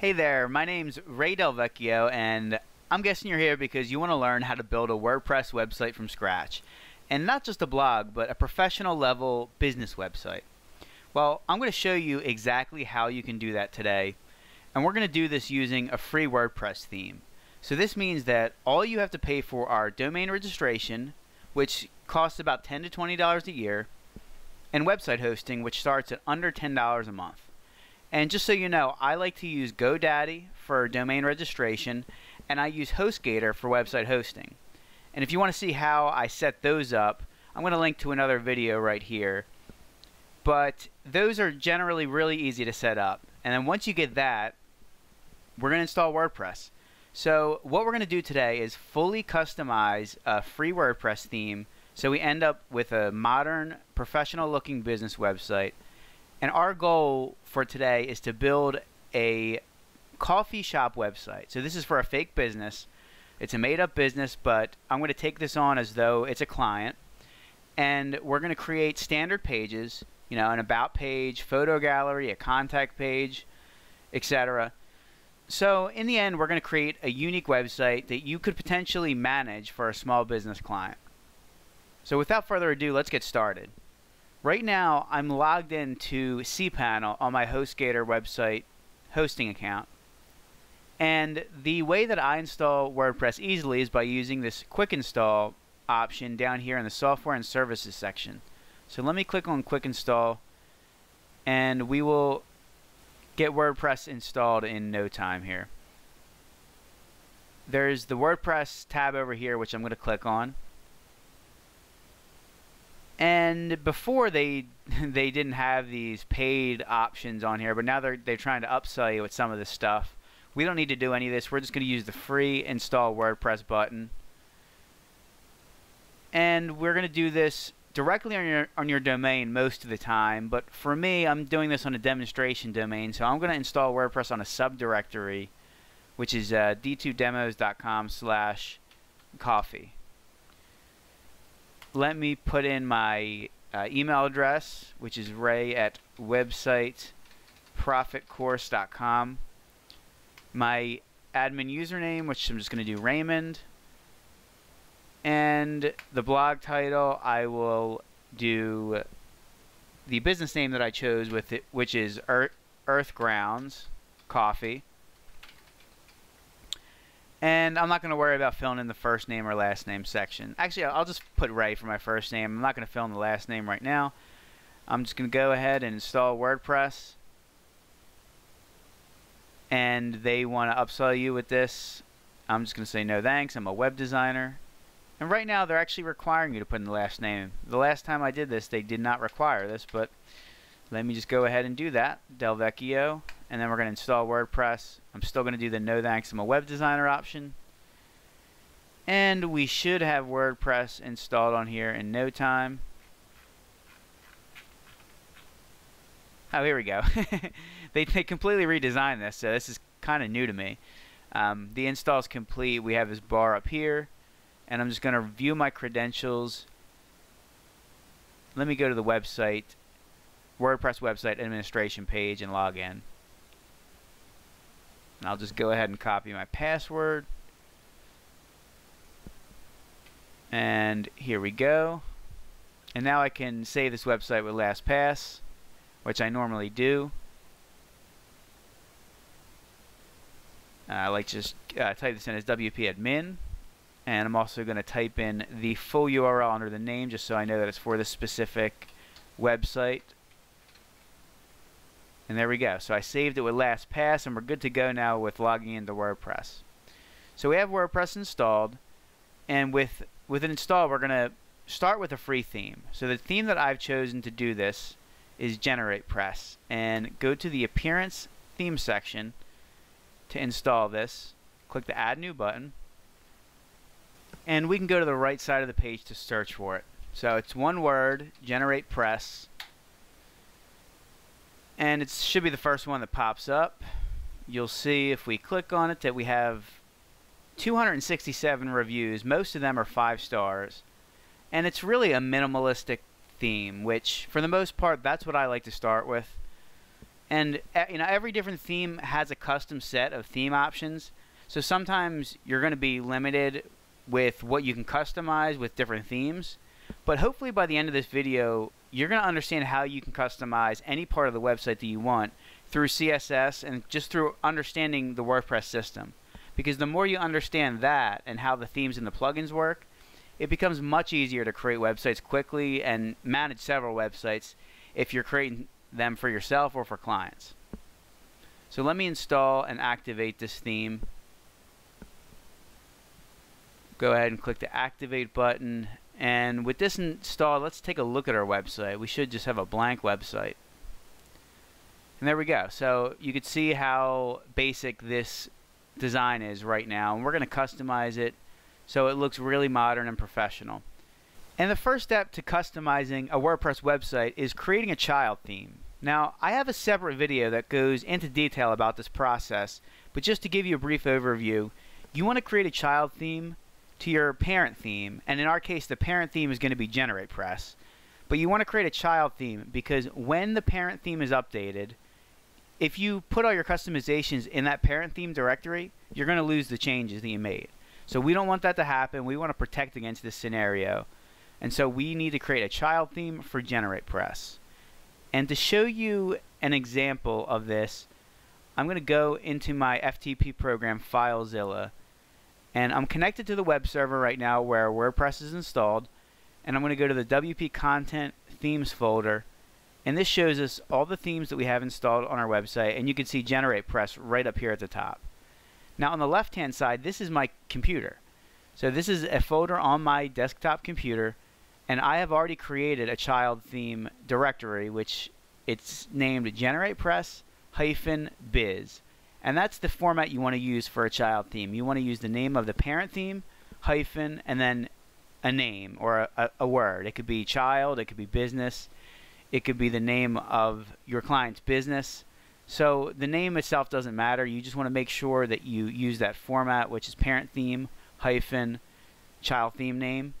Hey there, my name's Ray DelVecchio, and I'm guessing you're here because you want to learn how to build a WordPress website from scratch. And not just a blog, but a professional level business website. Well, I'm going to show you exactly how you can do that today. And we're going to do this using a free WordPress theme. So this means that all you have to pay for are domain registration, which costs about 10 to $20 a year, and website hosting, which starts at under $10 a month. And just so you know, I like to use GoDaddy for domain registration, and I use HostGator for website hosting. And if you want to see how I set those up, I'm going to link to another video right here. But those are generally really easy to set up. And then once you get that, we're going to install WordPress. So what we're going to do today is fully customize a free WordPress theme so we end up with a modern, professional looking business website and our goal for today is to build a coffee shop website. So this is for a fake business. It's a made up business, but I'm going to take this on as though it's a client. And we're going to create standard pages, you know, an about page, photo gallery, a contact page, etc. So in the end, we're going to create a unique website that you could potentially manage for a small business client. So without further ado, let's get started. Right now, I'm logged into cPanel on my HostGator website hosting account. And the way that I install WordPress easily is by using this quick install option down here in the software and services section. So let me click on quick install and we will get WordPress installed in no time here. There's the WordPress tab over here which I'm going to click on and before they they didn't have these paid options on here, but now they're they're trying to upsell you with some of this stuff. We don't need to do any of this. We're just going to use the free install WordPress button. And we're going to do this directly on your on your domain most of the time, but for me, I'm doing this on a demonstration domain, so I'm going to install WordPress on a subdirectory, which is uh, d2demos.com/coffee let me put in my uh, email address, which is ray at websiteprofitcourse.com. My admin username, which I'm just going to do Raymond. And the blog title, I will do the business name that I chose with it, which is Earth, Earth Grounds Coffee. And I'm not going to worry about filling in the first name or last name section. Actually, I'll just put Ray for my first name. I'm not going to fill in the last name right now. I'm just going to go ahead and install WordPress. And they want to upsell you with this. I'm just going to say no thanks. I'm a web designer. And right now, they're actually requiring you to put in the last name. The last time I did this, they did not require this, but let me just go ahead and do that. DelVecchio and then we're going to install WordPress. I'm still going to do the no thanks I'm a web designer option. And we should have WordPress installed on here in no time. Oh, here we go. they, they completely redesigned this, so this is kind of new to me. Um, the install is complete. We have this bar up here, and I'm just going to view my credentials. Let me go to the website, WordPress website administration page, and log in. And I'll just go ahead and copy my password. And here we go. And now I can save this website with LastPass, which I normally do. Uh, I like to just uh, type this in as WP admin. And I'm also going to type in the full URL under the name just so I know that it's for this specific website. And there we go. So I saved it with LastPass and we're good to go now with logging into WordPress. So we have WordPress installed and with with it installed we're going to start with a free theme. So the theme that I've chosen to do this is GeneratePress and go to the appearance theme section to install this. Click the add new button and we can go to the right side of the page to search for it. So it's one word, GeneratePress and it should be the first one that pops up. You'll see if we click on it that we have 267 reviews. Most of them are five stars. And it's really a minimalistic theme, which for the most part, that's what I like to start with. And uh, you know every different theme has a custom set of theme options. So sometimes you're going to be limited with what you can customize with different themes. But hopefully by the end of this video, you're going to understand how you can customize any part of the website that you want through CSS and just through understanding the WordPress system. Because the more you understand that and how the themes and the plugins work, it becomes much easier to create websites quickly and manage several websites if you're creating them for yourself or for clients. So let me install and activate this theme. Go ahead and click the activate button and with this installed let's take a look at our website. We should just have a blank website. And there we go. So you can see how basic this design is right now. And we're going to customize it so it looks really modern and professional. And the first step to customizing a WordPress website is creating a child theme. Now, I have a separate video that goes into detail about this process, but just to give you a brief overview, you want to create a child theme to your parent theme, and in our case, the parent theme is going to be GeneratePress. But you want to create a child theme because when the parent theme is updated, if you put all your customizations in that parent theme directory, you're going to lose the changes that you made. So we don't want that to happen. We want to protect against this scenario. And so we need to create a child theme for GeneratePress. And to show you an example of this, I'm going to go into my FTP program FileZilla. And I'm connected to the web server right now where WordPress is installed. And I'm going to go to the WP Content Themes folder and this shows us all the themes that we have installed on our website and you can see GeneratePress right up here at the top. Now on the left hand side this is my computer. So this is a folder on my desktop computer and I have already created a child theme directory which it's named GeneratePress hyphen biz and that's the format you want to use for a child theme. You want to use the name of the parent theme hyphen and then a name or a, a, word. It could be child, it could be business, it could be the name of your client's business. So the name itself doesn't matter. You just want to make sure that you use that format, which is parent theme hyphen child theme name.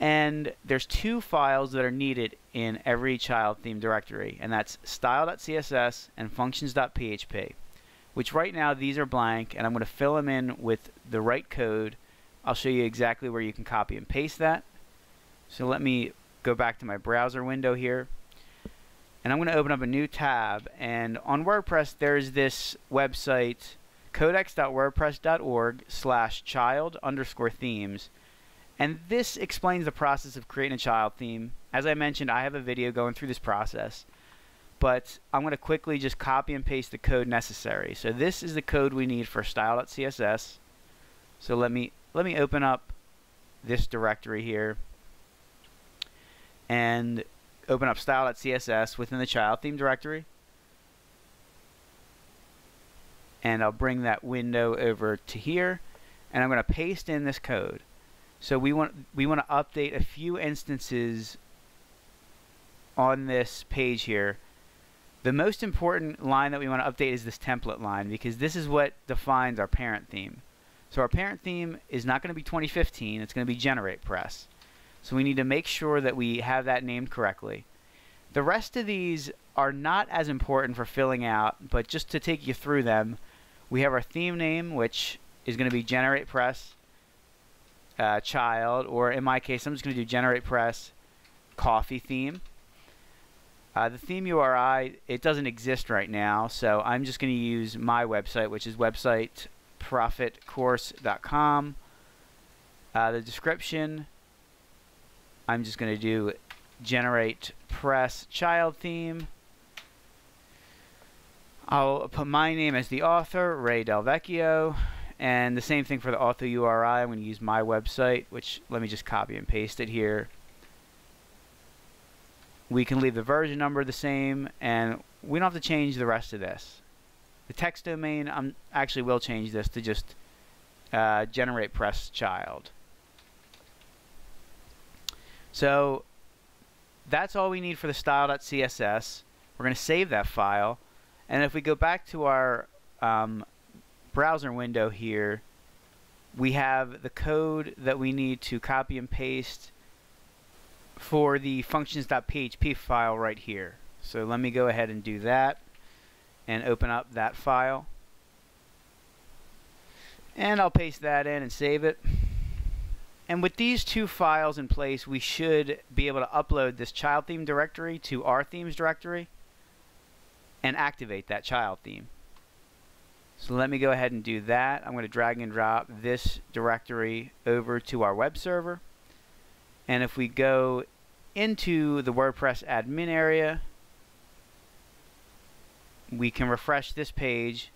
And there's two files that are needed in every child theme directory, and that's style.css and functions.php, which right now these are blank, and I'm going to fill them in with the right code. I'll show you exactly where you can copy and paste that. So let me go back to my browser window here and I'm going to open up a new tab and on WordPress there's this website codex.wordpress.org slash child underscore themes and this explains the process of creating a child theme as I mentioned I have a video going through this process but I'm going to quickly just copy and paste the code necessary so this is the code we need for style.css so let me let me open up this directory here and open up style.css within the child theme directory. And I'll bring that window over to here and I'm going to paste in this code. So we want we want to update a few instances on this page here. The most important line that we want to update is this template line because this is what defines our parent theme. So our parent theme is not going to be 2015, it's going to be GeneratePress. So we need to make sure that we have that named correctly. The rest of these are not as important for filling out, but just to take you through them, we have our theme name, which is going to be GeneratePress uh, Child, or in my case, I'm just going to do GeneratePress Coffee theme. Uh, the theme URI, it doesn't exist right now, so I'm just going to use my website, which is websiteprofitcourse.com. Uh, the description, I'm just going to do generate press child theme. I'll put my name as the author, Ray DelVecchio, and the same thing for the author URI. I'm going to use my website, which let me just copy and paste it here. We can leave the version number the same, and we don't have to change the rest of this. The text domain, I'm actually will change this to just uh, GeneratePress child. So that's all we need for the style.css. We're going to save that file. And if we go back to our um, browser window here, we have the code that we need to copy and paste for the functions.php file right here. So let me go ahead and do that and open up that file. And I'll paste that in and save it. And with these two files in place, we should be able to upload this child theme directory to our themes directory and activate that child theme. So let me go ahead and do that. I'm going to drag and drop this directory over to our web server. And if we go into the WordPress admin area, we can refresh this page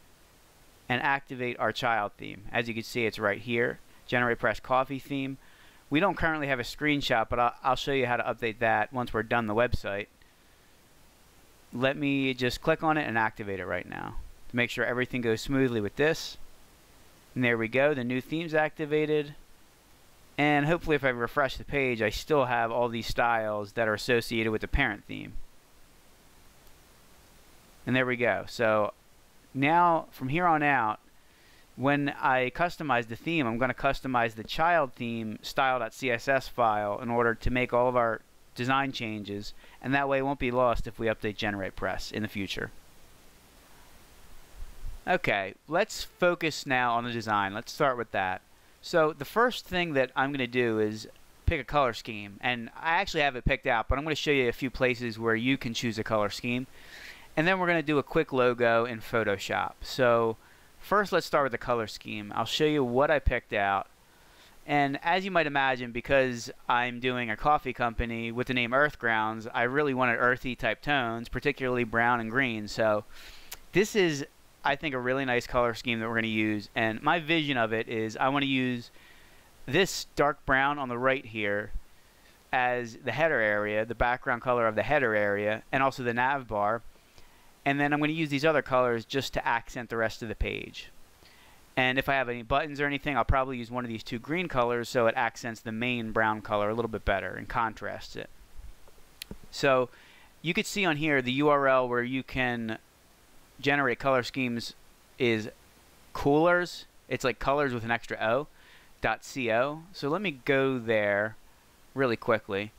and activate our child theme. As you can see, it's right here, GeneratePress Coffee theme. We don't currently have a screenshot, but I'll, I'll show you how to update that once we're done the website. Let me just click on it and activate it right now to make sure everything goes smoothly with this. And there we go, the new theme's activated. And hopefully if I refresh the page, I still have all these styles that are associated with the parent theme. And there we go. So now from here on out, when I customize the theme, I'm going to customize the child theme style.css file in order to make all of our design changes. And that way it won't be lost if we update GeneratePress in the future. Okay, let's focus now on the design. Let's start with that. So the first thing that I'm going to do is pick a color scheme. And I actually have it picked out, but I'm going to show you a few places where you can choose a color scheme. And then we're going to do a quick logo in Photoshop. So first let's start with the color scheme. I'll show you what I picked out. And as you might imagine, because I'm doing a coffee company with the name Earth Grounds, I really wanted earthy type tones, particularly brown and green. So this is I think, a really nice color scheme that we're going to use. And my vision of it is I want to use this dark brown on the right here as the header area, the background color of the header area, and also the nav bar. And then I'm going to use these other colors just to accent the rest of the page. And if I have any buttons or anything, I'll probably use one of these two green colors so it accents the main brown color a little bit better and contrasts it. So you could see on here the URL where you can generate color schemes is coolors. It's like colors with an extra O dot co. So let me go there really quickly.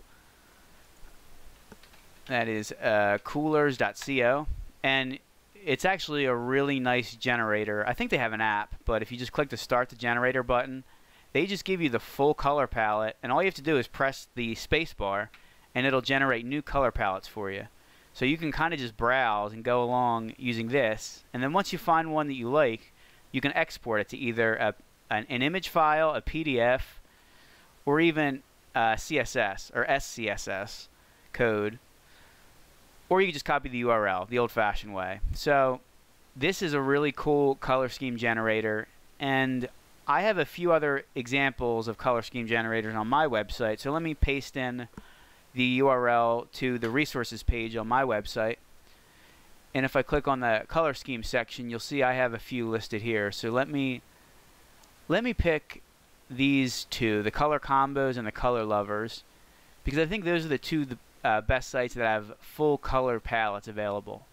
That is uh, coolors.co. And it's actually a really nice generator. I think they have an app, but if you just click the start the generator button, they just give you the full color palette. And all you have to do is press the spacebar and it'll generate new color palettes for you. So you can kind of just browse and go along using this. And then once you find one that you like, you can export it to either a, an, an image file, a PDF, or even uh, CSS or SCSS code. Or you can just copy the URL the old-fashioned way. So this is a really cool color scheme generator. And I have a few other examples of color scheme generators on my website. So let me paste in the URL to the resources page on my website. And if I click on the color scheme section, you'll see I have a few listed here. So let me let me pick these two, the color combos and the color lovers, because I think those are the two the, uh, best sites that have full color palettes available.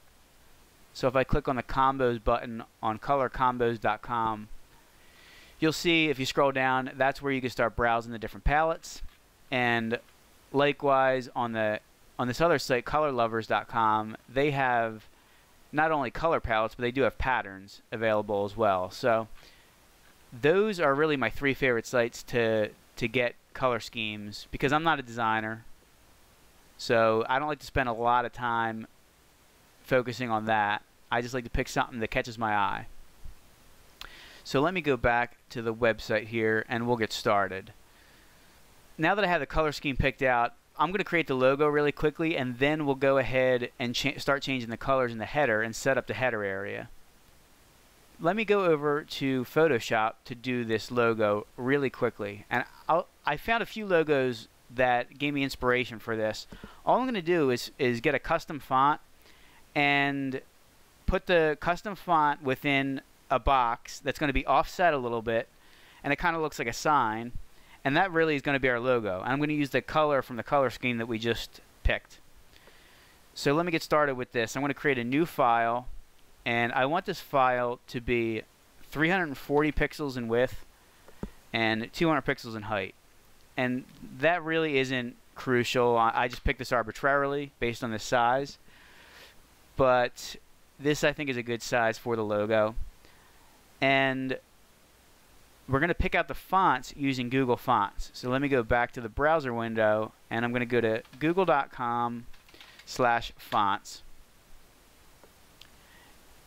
So if I click on the combos button on colorcombos.com, you'll see if you scroll down, that's where you can start browsing the different palettes. And likewise on the on this other site colorlovers.com they have not only color palettes but they do have patterns available as well. So those are really my three favorite sites to to get color schemes because I'm not a designer. So I don't like to spend a lot of time focusing on that. I just like to pick something that catches my eye. So let me go back to the website here and we'll get started now that I have the color scheme picked out, I'm going to create the logo really quickly and then we'll go ahead and cha start changing the colors in the header and set up the header area. Let me go over to Photoshop to do this logo really quickly. And I'll, I found a few logos that gave me inspiration for this. All I'm going to do is, is get a custom font and put the custom font within a box that's going to be offset a little bit and it kind of looks like a sign and that really is going to be our logo. I'm going to use the color from the color scheme that we just picked. So let me get started with this. I'm going to create a new file, and I want this file to be 340 pixels in width and 200 pixels in height. And that really isn't crucial. I just picked this arbitrarily based on the size. but this I think is a good size for the logo. And we're going to pick out the fonts using Google Fonts. So let me go back to the browser window and I'm going to go to google.com slash fonts.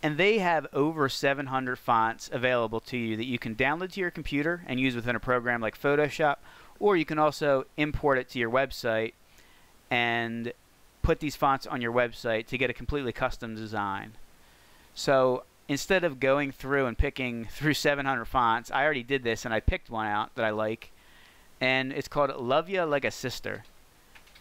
And they have over 700 fonts available to you that you can download to your computer and use within a program like Photoshop, or you can also import it to your website and put these fonts on your website to get a completely custom design. So instead of going through and picking through 700 fonts, I already did this and I picked one out that I like. And it's called Love Ya Like a Sister.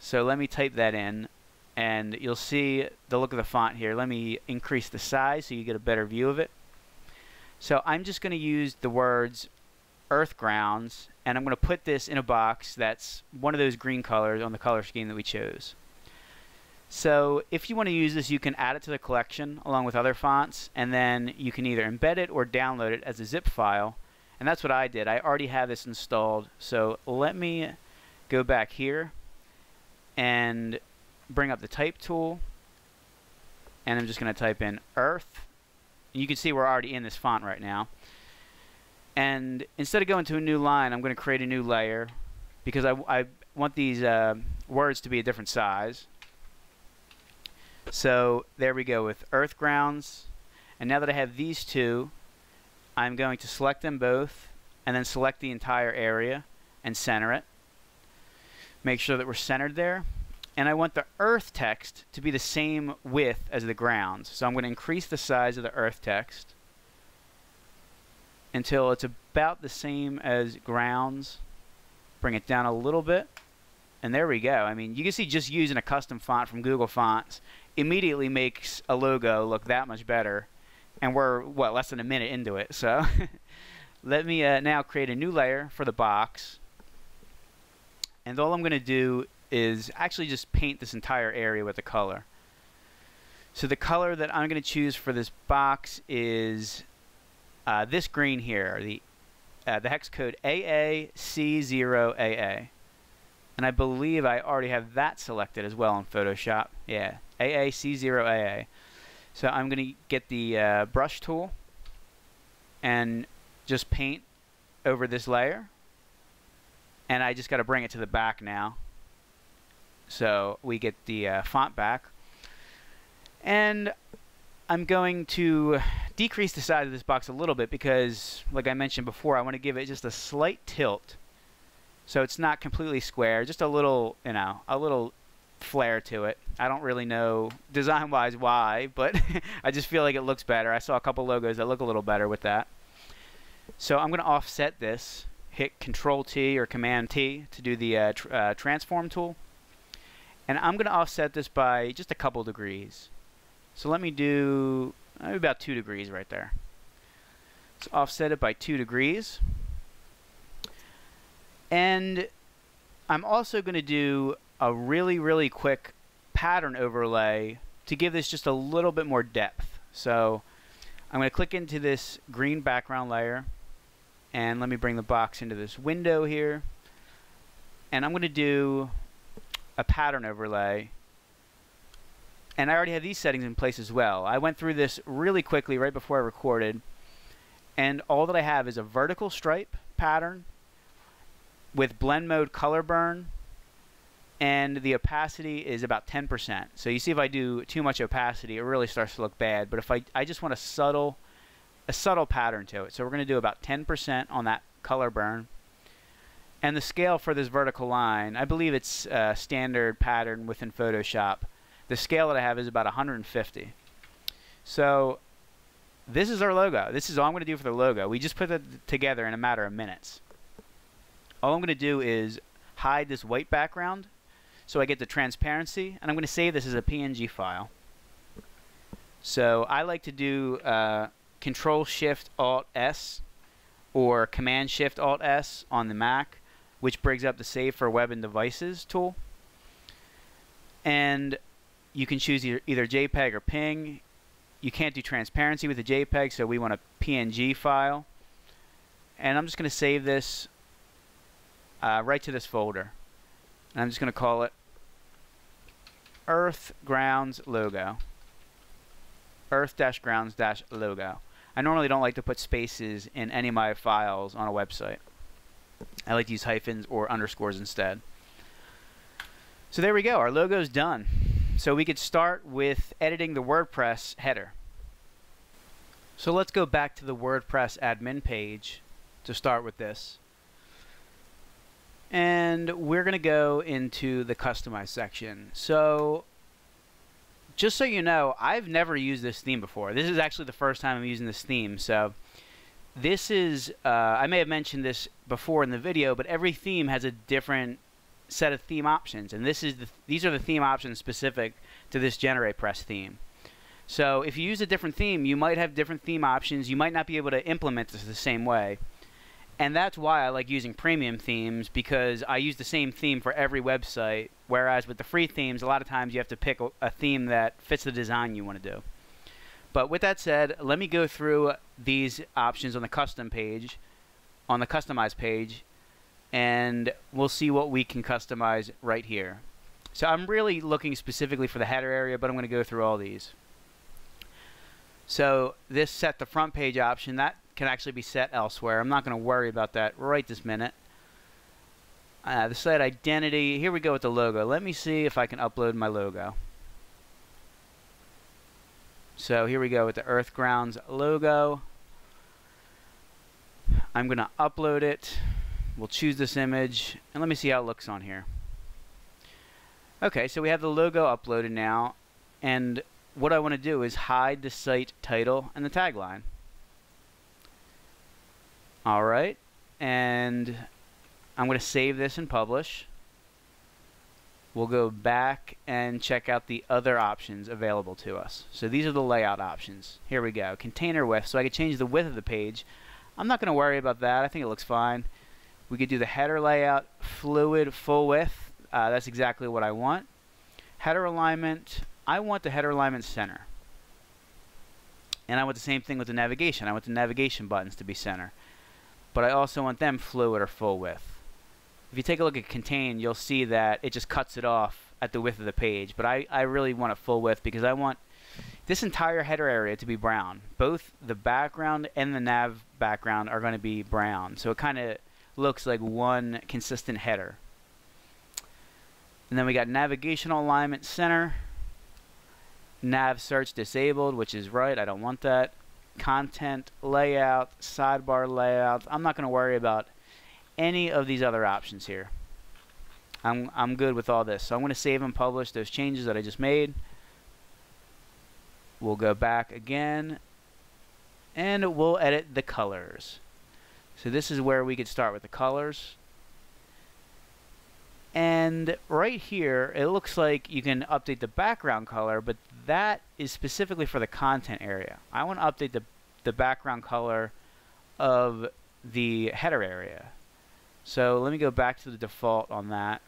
So let me type that in and you'll see the look of the font here. Let me increase the size so you get a better view of it. So I'm just going to use the words earth grounds and I'm going to put this in a box that's one of those green colors on the color scheme that we chose. So if you want to use this, you can add it to the collection along with other fonts, and then you can either embed it or download it as a zip file. And that's what I did. I already have this installed. So let me go back here and bring up the type tool. And I'm just going to type in earth. You can see we're already in this font right now. And instead of going to a new line, I'm going to create a new layer because I, I want these uh, words to be a different size. So there we go with earth grounds. And now that I have these two, I'm going to select them both and then select the entire area and center it. Make sure that we're centered there. And I want the earth text to be the same width as the grounds. So I'm going to increase the size of the earth text until it's about the same as grounds. Bring it down a little bit. And there we go. I mean, you can see just using a custom font from Google Fonts immediately makes a logo look that much better. And we're, what, less than a minute into it. So let me uh, now create a new layer for the box. And all I'm going to do is actually just paint this entire area with a color. So the color that I'm going to choose for this box is uh, this green here, the uh, the hex code AAC0AA. And I believe I already have that selected as well in Photoshop. Yeah, AAC0AA. So I'm going to get the uh, brush tool and just paint over this layer. And I just got to bring it to the back now. So we get the uh, font back. And I'm going to decrease the size of this box a little bit because, like I mentioned before, I want to give it just a slight tilt. So it's not completely square, just a little, you know, a little flair to it. I don't really know design-wise why, but I just feel like it looks better. I saw a couple logos that look a little better with that. So I'm going to offset this. Hit Control T or Command T to do the uh, tr uh, transform tool. And I'm going to offset this by just a couple degrees. So let me do about 2 degrees right there. Let's offset it by 2 degrees. And I'm also going to do a really, really quick pattern overlay to give this just a little bit more depth. So I'm going to click into this green background layer and let me bring the box into this window here and I'm going to do a pattern overlay and I already have these settings in place as well. I went through this really quickly right before I recorded and all that I have is a vertical stripe pattern with blend mode color burn and the opacity is about 10%. So you see if I do too much opacity, it really starts to look bad. But if I, I just want a subtle, a subtle pattern to it. So we're going to do about 10% on that color burn. And the scale for this vertical line, I believe it's a standard pattern within Photoshop. The scale that I have is about 150. So this is our logo. This is all I'm going to do for the logo. We just put it together in a matter of minutes. All I'm going to do is hide this white background so I get the transparency, and I'm going to save this as a PNG file. So I like to do uh, Control Shift Alt S or Command Shift Alt S on the Mac, which brings up the Save for Web and Devices tool. And you can choose either, either JPEG or PNG. You can't do transparency with a JPEG, so we want a PNG file. And I'm just going to save this uh, right to this folder. And I'm just going to call it Earth Grounds logo. earth-grounds-logo. I normally don't like to put spaces in any of my files on a website. I like to use hyphens or underscores instead. So there we go, our logo is done. So we could start with editing the WordPress header. So let's go back to the WordPress admin page to start with this. And we're going to go into the customize section. So just so you know, I've never used this theme before. This is actually the first time I'm using this theme. So this is, uh, I may have mentioned this before in the video, but every theme has a different set of theme options. And this is the, these are the theme options specific to this GeneratePress theme. So if you use a different theme, you might have different theme options. You might not be able to implement this the same way. And that's why I like using premium themes because I use the same theme for every website. Whereas with the free themes, a lot of times you have to pick a theme that fits the design you want to do. But with that said, let me go through these options on the custom page, on the customize page, and we'll see what we can customize right here. So I'm really looking specifically for the header area, but I'm going to go through all these. So this set the front page option, that can actually be set elsewhere. I'm not going to worry about that right this minute. Uh, the site identity, here we go with the logo. Let me see if I can upload my logo. So here we go with the Earth Grounds logo. I'm going to upload it. We'll choose this image, and let me see how it looks on here. Okay, so we have the logo uploaded now, and what I want to do is hide the site title and the tagline. Alright, and I'm going to save this and publish. We'll go back and check out the other options available to us. So these are the layout options. Here we go. Container width, so I could change the width of the page. I'm not going to worry about that. I think it looks fine. We could do the header layout, fluid, full width. Uh, that's exactly what I want. Header alignment, I want the header alignment center. And I want the same thing with the navigation. I want the navigation buttons to be center but I also want them fluid or full width. If you take a look at contain, you'll see that it just cuts it off at the width of the page, but I, I really want it full width because I want this entire header area to be brown. Both the background and the nav background are going to be brown, so it kind of looks like one consistent header. And then we got navigational alignment center, nav search disabled, which is right, I don't want that content layout, sidebar layout. I'm not going to worry about any of these other options here. I'm, I'm good with all this. So I'm going to save and publish those changes that I just made. We'll go back again and we'll edit the colors. So this is where we could start with the colors. And right here, it looks like you can update the background color, but that is specifically for the content area. I want to update the, the background color of the header area. So let me go back to the default on that.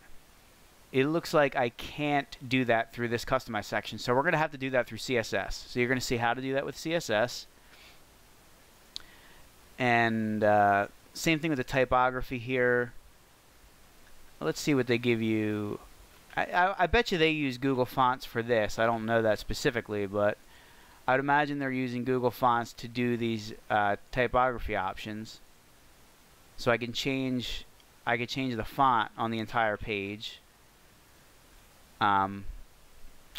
It looks like I can't do that through this customize section. So we're going to have to do that through CSS. So you're going to see how to do that with CSS. And uh, same thing with the typography here. Let's see what they give you. I, I, I, bet you they use Google Fonts for this. I don't know that specifically, but I'd imagine they're using Google Fonts to do these uh, typography options. So I can change I could change the font on the entire page. Um,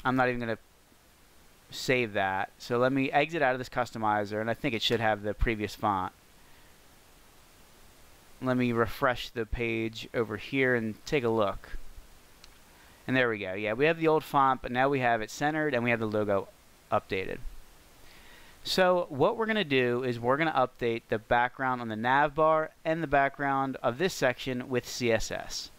I'm not even going to save that. So let me exit out of this customizer, and I think it should have the previous font let me refresh the page over here and take a look. And there we go. Yeah, we have the old font, but now we have it centered and we have the logo updated. So what we're going to do is we're going to update the background on the nav bar and the background of this section with CSS.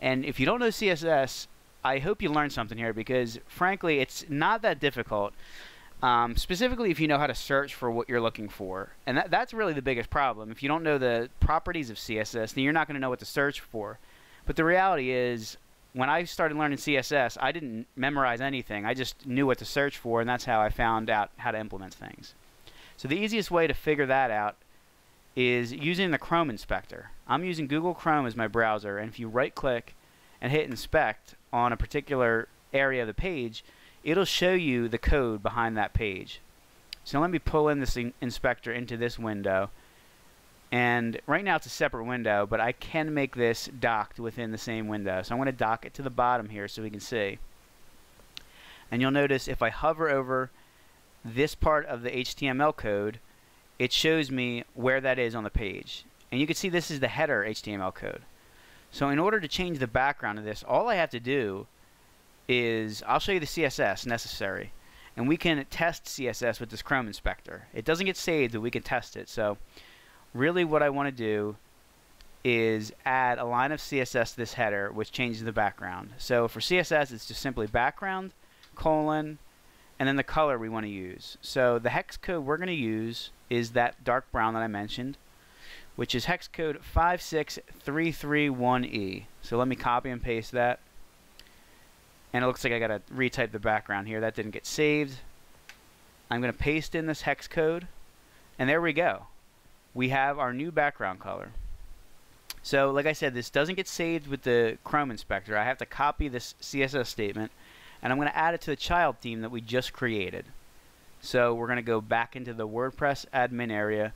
And if you don't know CSS, I hope you learned something here because frankly, it's not that difficult. Um, specifically, if you know how to search for what you're looking for. And that, that's really the biggest problem. If you don't know the properties of CSS, then you're not going to know what to search for. But the reality is, when I started learning CSS, I didn't memorize anything. I just knew what to search for, and that's how I found out how to implement things. So the easiest way to figure that out is using the Chrome inspector. I'm using Google Chrome as my browser, and if you right-click and hit inspect on a particular area of the page, it'll show you the code behind that page. So let me pull in this in inspector into this window. And right now it's a separate window, but I can make this docked within the same window. So I'm going to dock it to the bottom here so we can see. And you'll notice if I hover over this part of the HTML code, it shows me where that is on the page. And you can see this is the header HTML code. So in order to change the background of this, all I have to do is, I'll show you the CSS necessary. And we can test CSS with this Chrome inspector. It doesn't get saved, but we can test it. So really what I want to do is add a line of CSS to this header, which changes the background. So for CSS, it's just simply background, colon, and then the color we want to use. So the hex code we're going to use is that dark brown that I mentioned, which is hex code 56331E. So let me copy and paste that. And it looks like I got to retype the background here. That didn't get saved. I'm going to paste in this hex code. And there we go. We have our new background color. So like I said, this doesn't get saved with the Chrome inspector. I have to copy this CSS statement and I'm going to add it to the child theme that we just created. So we're going to go back into the WordPress admin area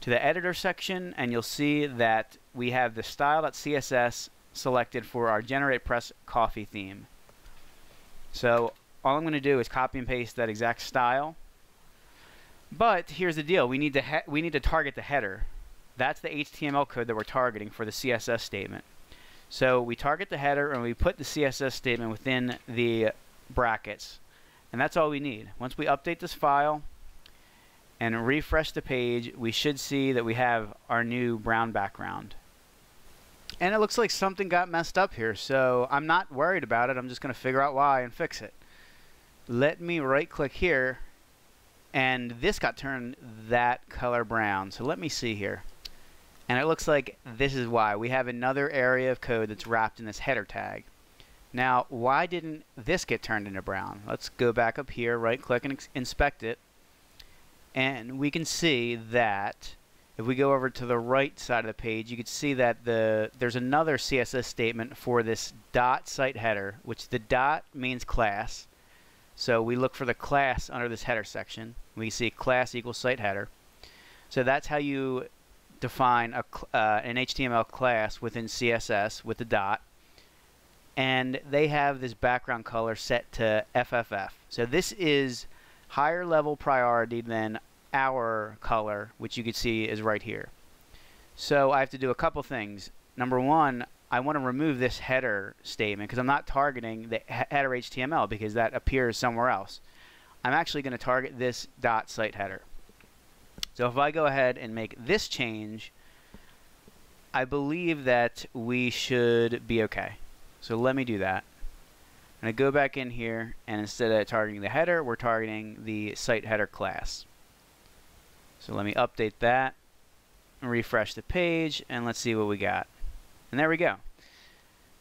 to the editor section and you'll see that we have the style.css selected for our GeneratePress coffee theme. So all I'm going to do is copy and paste that exact style. But here's the deal: we need to we need to target the header. That's the HTML code that we're targeting for the CSS statement. So we target the header and we put the CSS statement within the brackets. And that's all we need. Once we update this file and refresh the page, we should see that we have our new brown background. And it looks like something got messed up here, so I'm not worried about it. I'm just going to figure out why and fix it. Let me right click here and this got turned that color brown. So let me see here. And it looks like this is why. We have another area of code that's wrapped in this header tag. Now, why didn't this get turned into brown? Let's go back up here, right click and inspect it. And we can see that if we go over to the right side of the page, you can see that the there's another CSS statement for this dot site header, which the dot means class. So we look for the class under this header section. We see class equals site header. So that's how you define a, uh, an HTML class within CSS with the dot. And they have this background color set to FFF. So this is higher level priority than our color, which you can see is right here. So I have to do a couple things. Number one, I want to remove this header statement because I'm not targeting the header HTML because that appears somewhere else. I'm actually going to target this dot site header. So if I go ahead and make this change, I believe that we should be okay. So let me do that. I'm going to go back in here, and instead of targeting the header, we're targeting the site header class. So let me update that, refresh the page, and let's see what we got. And there we go.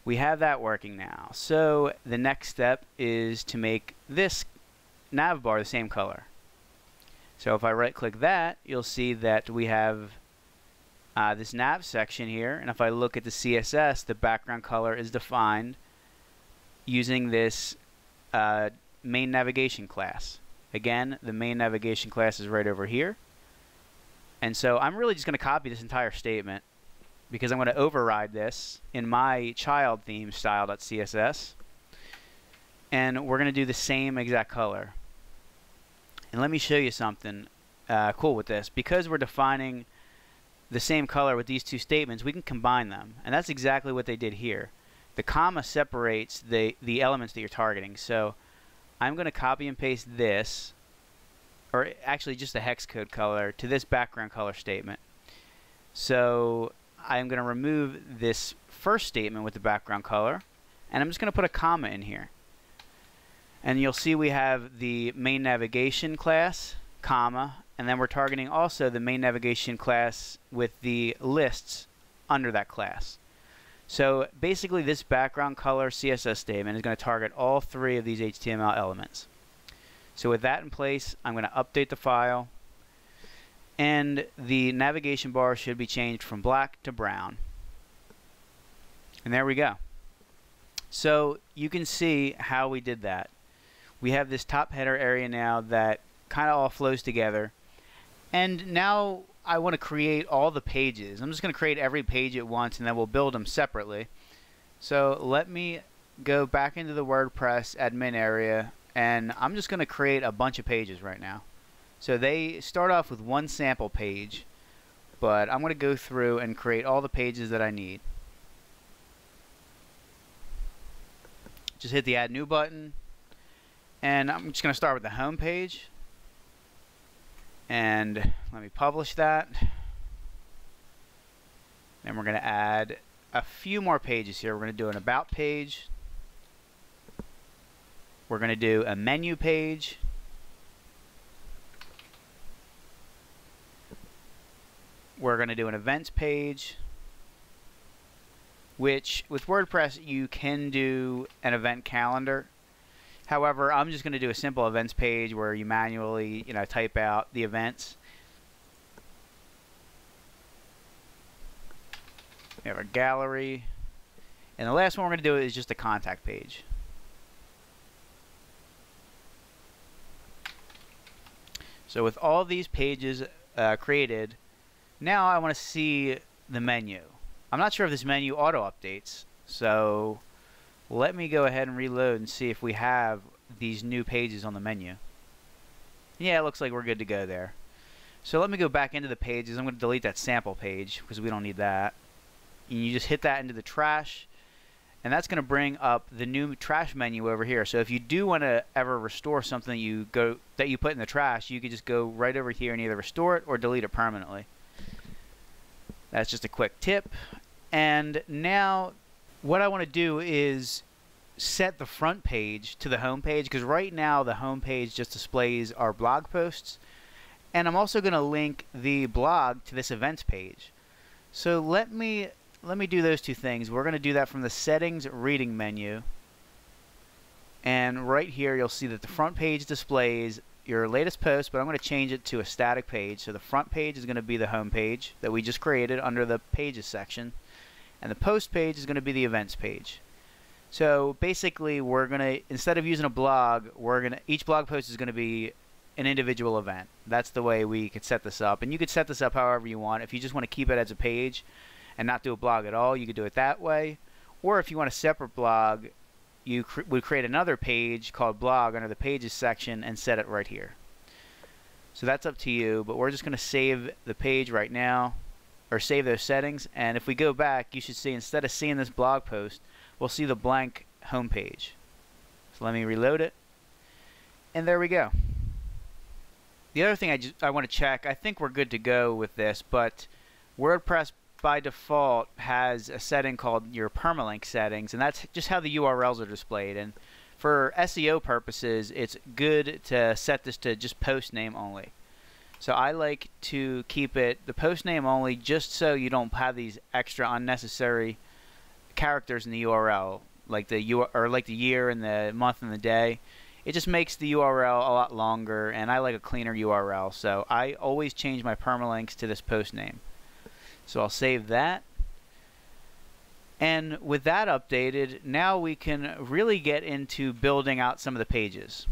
We have that working now. So the next step is to make this nav bar the same color. So if I right click that, you'll see that we have uh, this nav section here. And if I look at the CSS, the background color is defined using this uh, main navigation class. Again, the main navigation class is right over here. And so I'm really just going to copy this entire statement because I'm going to override this in my child theme style.css. And we're going to do the same exact color. And let me show you something uh, cool with this. Because we're defining the same color with these two statements, we can combine them. And that's exactly what they did here. The comma separates the, the elements that you're targeting. So I'm going to copy and paste this, or actually just the hex code color, to this background color statement. So I'm going to remove this first statement with the background color, and I'm just going to put a comma in here. And you'll see we have the main navigation class, comma, and then we're targeting also the main navigation class with the lists under that class. So basically this background color CSS statement is going to target all three of these HTML elements. So with that in place, I'm going to update the file and the navigation bar should be changed from black to brown. And there we go. So you can see how we did that we have this top header area now that kind of all flows together. And now I want to create all the pages. I'm just going to create every page at once and then we'll build them separately. So let me go back into the WordPress admin area and I'm just going to create a bunch of pages right now. So they start off with one sample page, but I'm going to go through and create all the pages that I need. Just hit the add new button and I'm just going to start with the home page and let me publish that. Then we're going to add a few more pages here. We're going to do an about page. We're going to do a menu page. We're going to do an events page, which with WordPress you can do an event calendar However, I'm just going to do a simple events page where you manually, you know, type out the events. We have our gallery. And the last one we're going to do is just a contact page. So with all these pages uh, created, now I want to see the menu. I'm not sure if this menu auto updates, so let me go ahead and reload and see if we have these new pages on the menu. Yeah, it looks like we're good to go there. So let me go back into the pages. I'm going to delete that sample page because we don't need that. And you just hit that into the trash and that's going to bring up the new trash menu over here. So if you do want to ever restore something you go that you put in the trash, you can just go right over here and either restore it or delete it permanently. That's just a quick tip. And now what I want to do is set the front page to the home page because right now the home page just displays our blog posts and I'm also going to link the blog to this events page so let me let me do those two things we're going to do that from the settings reading menu and right here you'll see that the front page displays your latest post but I'm going to change it to a static page so the front page is going to be the home page that we just created under the pages section and the post page is going to be the events page. So basically, we're going to, instead of using a blog, we're going to, each blog post is going to be an individual event. That's the way we could set this up. And you could set this up however you want. If you just want to keep it as a page and not do a blog at all, you could do it that way. Or if you want a separate blog, you cr would create another page called blog under the pages section and set it right here. So that's up to you, but we're just going to save the page right now or save those settings and if we go back you should see instead of seeing this blog post we'll see the blank home page so let me reload it and there we go the other thing I, just, I want to check I think we're good to go with this but WordPress by default has a setting called your permalink settings and that's just how the URLs are displayed and for SEO purposes it's good to set this to just post name only so I like to keep it the post name only just so you don't have these extra unnecessary characters in the URL like the or like the year and the month and the day. It just makes the URL a lot longer and I like a cleaner URL. So I always change my permalinks to this post name. So I'll save that. And with that updated, now we can really get into building out some of the pages.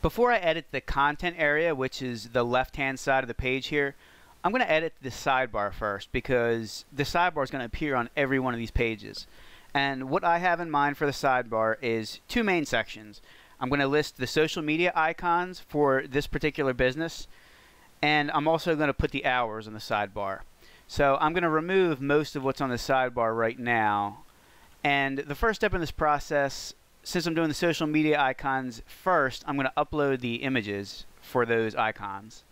Before I edit the content area, which is the left-hand side of the page here, I'm going to edit the sidebar first because the sidebar is going to appear on every one of these pages. And what I have in mind for the sidebar is two main sections. I'm going to list the social media icons for this particular business, and I'm also going to put the hours on the sidebar. So I'm going to remove most of what's on the sidebar right now. And the first step in this process since I'm doing the social media icons first, I'm going to upload the images for those icons.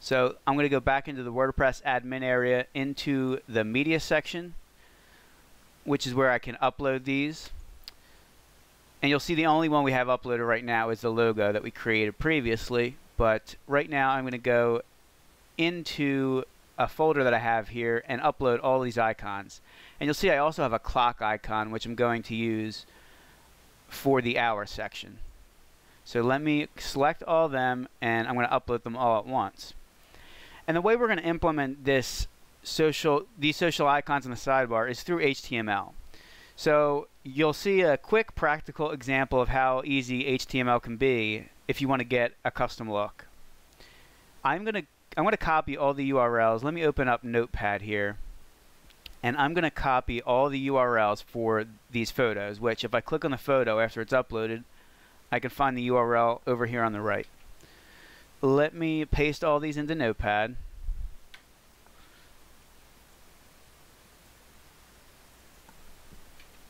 So I'm going to go back into the WordPress admin area into the media section, which is where I can upload these. And you'll see the only one we have uploaded right now is the logo that we created previously. But right now I'm going to go into a folder that I have here and upload all these icons. And you'll see I also have a clock icon, which I'm going to use for the hour section. So let me select all of them and I'm going to upload them all at once. And the way we're going to implement this social these social icons in the sidebar is through HTML. So you'll see a quick practical example of how easy HTML can be if you want to get a custom look. I'm going to I'm going to copy all the URLs. Let me open up Notepad here. And I'm going to copy all the URLs for these photos, which if I click on the photo after it's uploaded, I can find the URL over here on the right. Let me paste all these into Notepad.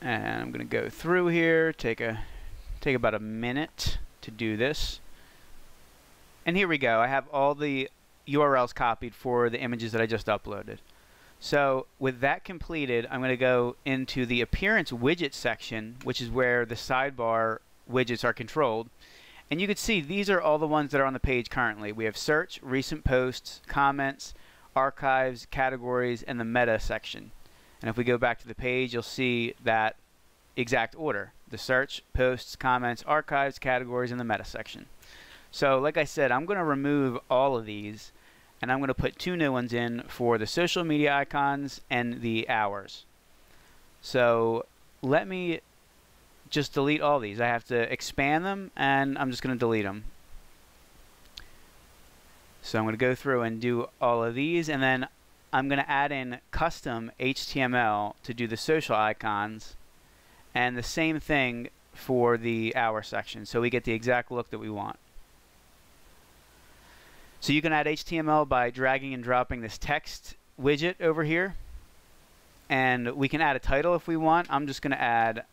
And I'm going to go through here, take a take about a minute to do this. And here we go. I have all the URLs copied for the images that I just uploaded. So with that completed, I'm going to go into the Appearance Widget section, which is where the sidebar widgets are controlled. And you can see these are all the ones that are on the page currently. We have Search, Recent Posts, Comments, Archives, Categories, and the Meta section. And if we go back to the page, you'll see that exact order. The search, posts, comments, archives, categories, and the meta section. So like I said, I'm going to remove all of these and I'm going to put two new ones in for the social media icons and the hours. So let me just delete all these. I have to expand them and I'm just going to delete them. So I'm going to go through and do all of these and then I'm going to add in custom HTML to do the social icons and the same thing for the hour section so we get the exact look that we want. So you can add HTML by dragging and dropping this text widget over here and we can add a title if we want. I'm just going to add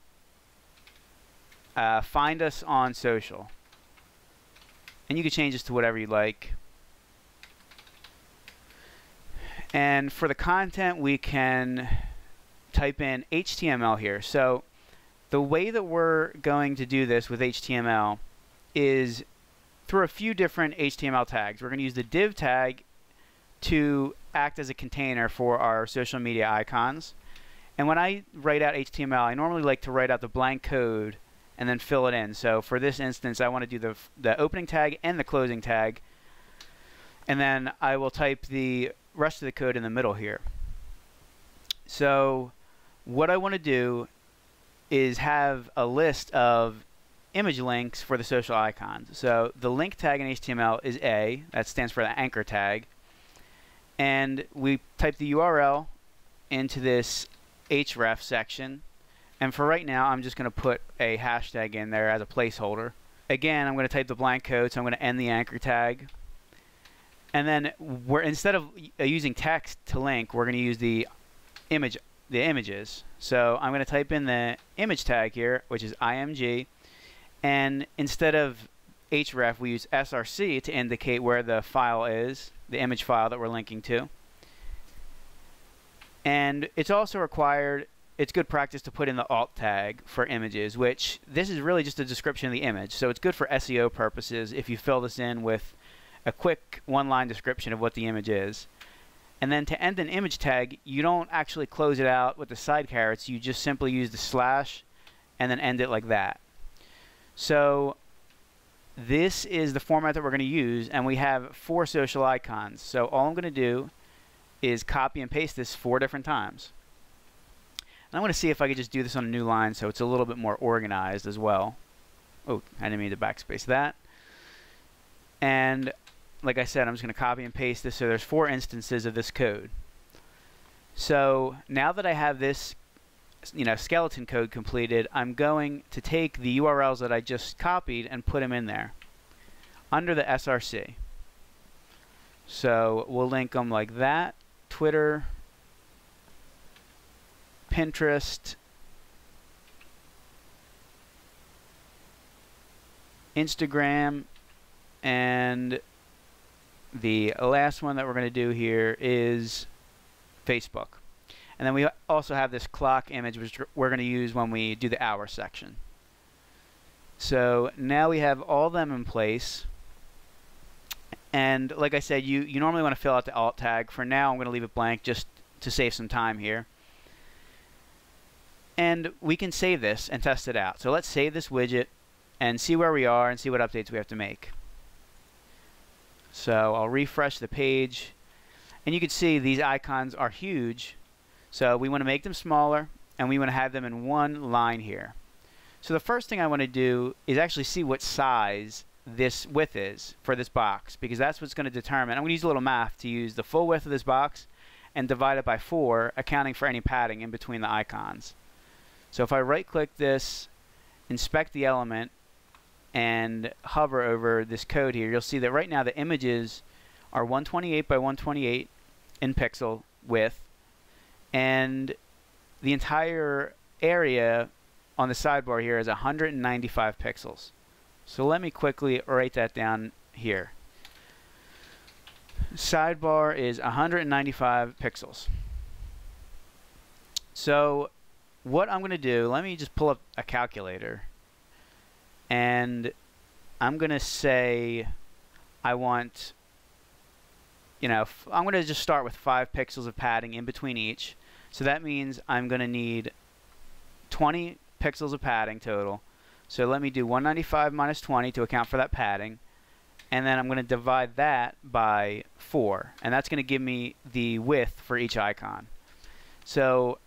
uh, find us on social and you can change this to whatever you like. And for the content, we can type in HTML here. So the way that we're going to do this with HTML is through a few different HTML tags. We're going to use the div tag to act as a container for our social media icons. And when I write out HTML, I normally like to write out the blank code and then fill it in. So for this instance, I want to do the, the opening tag and the closing tag. And then I will type the rest of the code in the middle here. So what I want to do is have a list of image links for the social icons. So the link tag in HTML is A, that stands for the anchor tag. And we type the URL into this href section. And for right now, I'm just going to put a hashtag in there as a placeholder. Again, I'm going to type the blank code, so I'm going to end the anchor tag. And then we're instead of uh, using text to link, we're going to use the image the images. So I'm going to type in the image tag here, which is img, and instead of href, we use src to indicate where the file is, the image file that we're linking to. And it's also required, it's good practice to put in the alt tag for images, which this is really just a description of the image. So it's good for SEO purposes if you fill this in with a quick one-line description of what the image is. And then to end an image tag, you don't actually close it out with the side carets. You just simply use the slash and then end it like that. So this is the format that we're going to use, and we have four social icons. So all I'm going to do is copy and paste this four different times. And I'm going to see if I could just do this on a new line so it's a little bit more organized as well. Oh, I didn't mean to backspace that. And like I said, I'm just going to copy and paste this. So there's four instances of this code. So now that I have this you know, skeleton code completed, I'm going to take the URLs that I just copied and put them in there under the SRC. So we'll link them like that. Twitter, Pinterest, Instagram, and the last one that we're going to do here is Facebook. And then we also have this clock image which we're going to use when we do the hour section. So now we have all them in place. And like I said, you, you normally want to fill out the alt tag. For now, I'm going to leave it blank just to save some time here. And we can save this and test it out. So let's save this widget and see where we are and see what updates we have to make. So I'll refresh the page and you can see these icons are huge so we want to make them smaller and we want to have them in one line here. So the first thing I want to do is actually see what size this width is for this box because that's what's going to determine. I'm going to use a little math to use the full width of this box and divide it by 4, accounting for any padding in between the icons. So if I right click this, inspect the element, and hover over this code here, you'll see that right now the images are 128 by 128 in pixel width, and the entire area on the sidebar here is 195 pixels. So let me quickly write that down here. Sidebar is 195 pixels. So what I'm going to do, let me just pull up a calculator and I'm going to say I want, you know, I'm going to just start with 5 pixels of padding in between each. So that means I'm going to need 20 pixels of padding total. So let me do 195 minus 20 to account for that padding. And then I'm going to divide that by 4. And that's going to give me the width for each icon. So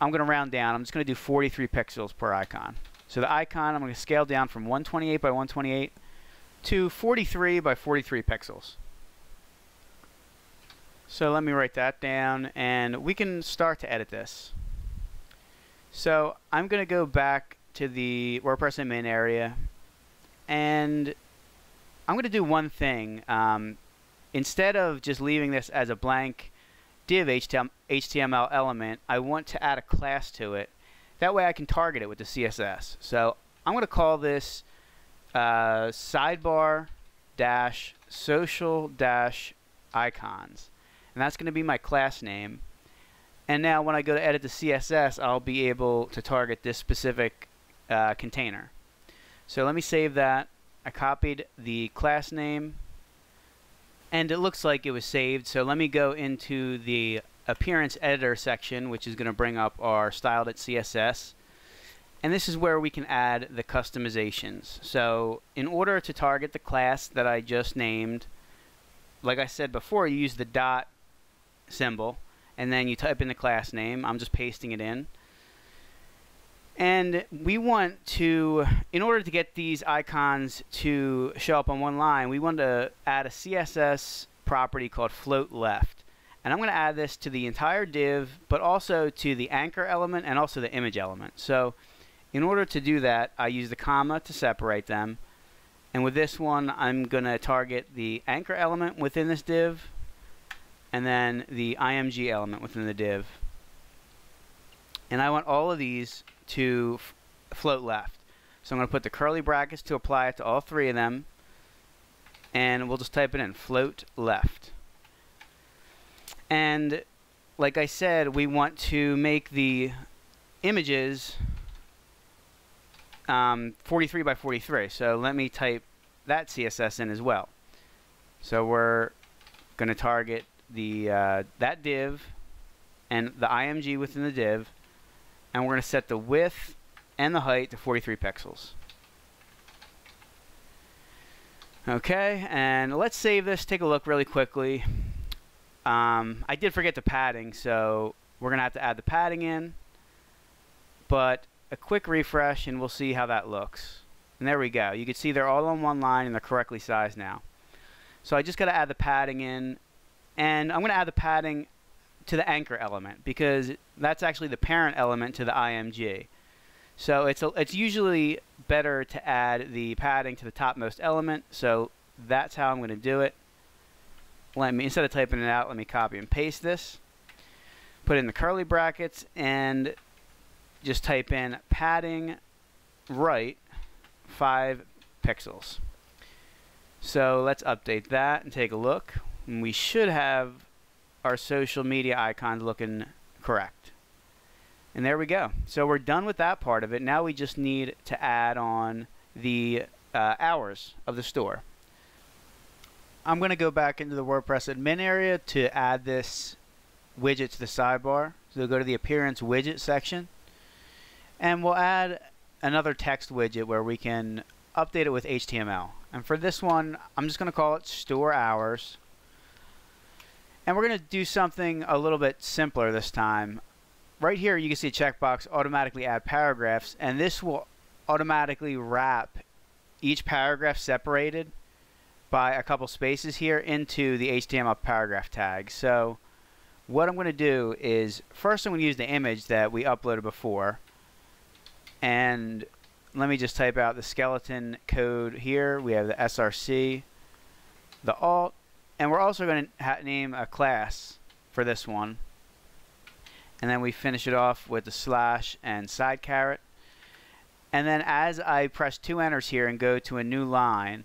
I'm going to round down. I'm just going to do 43 pixels per icon. So the icon, I'm going to scale down from 128 by 128 to 43 by 43 pixels. So let me write that down and we can start to edit this. So I'm going to go back to the WordPress admin area and I'm going to do one thing. Um, instead of just leaving this as a blank div HTML element, I want to add a class to it. That way I can target it with the CSS. So I'm going to call this uh, sidebar dash social dash icons. And that's going to be my class name. And now when I go to edit the CSS, I'll be able to target this specific uh, container. So let me save that. I copied the class name and it looks like it was saved. So let me go into the appearance editor section, which is going to bring up our style.css. And this is where we can add the customizations. So in order to target the class that I just named, like I said before, you use the dot symbol and then you type in the class name. I'm just pasting it in. And we want to, in order to get these icons to show up on one line, we want to add a CSS property called float left. And I'm going to add this to the entire div, but also to the anchor element and also the image element. So in order to do that, I use the comma to separate them. And with this one, I'm going to target the anchor element within this div, and then the IMG element within the div. And I want all of these to float left. So I'm going to put the curly brackets to apply it to all three of them. And we'll just type it in, float left. And like I said, we want to make the images um, 43 by 43. So let me type that CSS in as well. So we're going to target the uh, that div and the IMG within the div and we're going to set the width and the height to 43 pixels. Okay, and let's save this, take a look really quickly. Um, I did forget the padding, so we're going to have to add the padding in. But a quick refresh and we'll see how that looks. And there we go. You can see they're all on one line and they're correctly sized now. So I just got to add the padding in. And I'm going to add the padding to the anchor element because that's actually the parent element to the IMG. So it's a, it's usually better to add the padding to the topmost element. So that's how I'm going to do it. Let me instead of typing it out, let me copy and paste this. Put in the curly brackets and just type in padding right 5 pixels. So let's update that and take a look. And we should have our social media icons looking correct. And there we go. So we're done with that part of it. Now we just need to add on the uh, hours of the store. I'm going to go back into the WordPress admin area to add this widget to the sidebar. So go to the appearance widget section. And we'll add another text widget where we can update it with HTML. And for this one, I'm just going to call it store hours. And we're going to do something a little bit simpler this time. Right here, you can see a checkbox automatically add paragraphs, and this will automatically wrap each paragraph separated by a couple spaces here into the HTML paragraph tag. So what I'm going to do is first I'm going to use the image that we uploaded before and let me just type out the skeleton code here. We have the src, the alt, and we're also going to name a class for this one. And then we finish it off with the slash and side caret. And then as I press two enters here and go to a new line,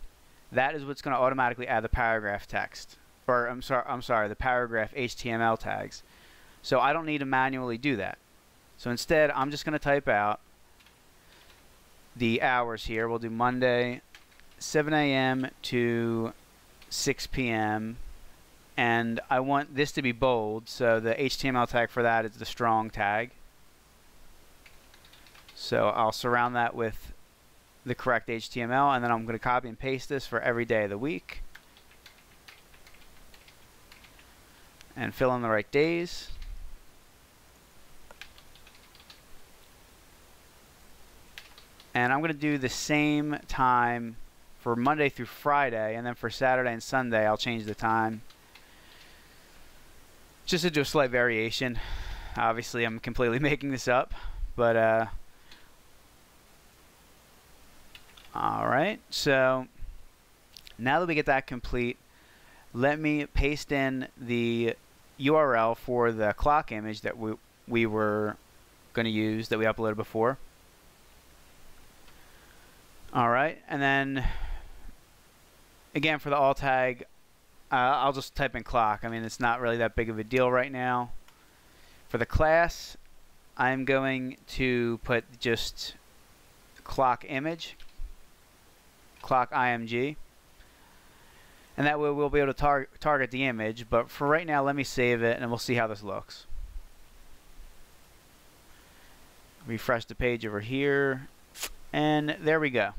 that is what's going to automatically add the paragraph text. Or I'm sorry, I'm sorry, the paragraph HTML tags. So I don't need to manually do that. So instead, I'm just going to type out the hours here. We'll do Monday, 7 a.m. to 6 p.m. And I want this to be bold, so the HTML tag for that is the strong tag. So I'll surround that with the correct HTML, and then I'm going to copy and paste this for every day of the week. And fill in the right days. And I'm going to do the same time for Monday through Friday, and then for Saturday and Sunday, I'll change the time. Just to do a slight variation. Obviously, I'm completely making this up, but uh, all right. So now that we get that complete, let me paste in the URL for the clock image that we we were going to use that we uploaded before. All right, and then again for the alt tag, uh, I'll just type in clock. I mean, it's not really that big of a deal right now. For the class, I'm going to put just clock image, clock IMG, and that way we'll be able to tar target the image. But for right now, let me save it, and we'll see how this looks. Refresh the page over here, and there we go.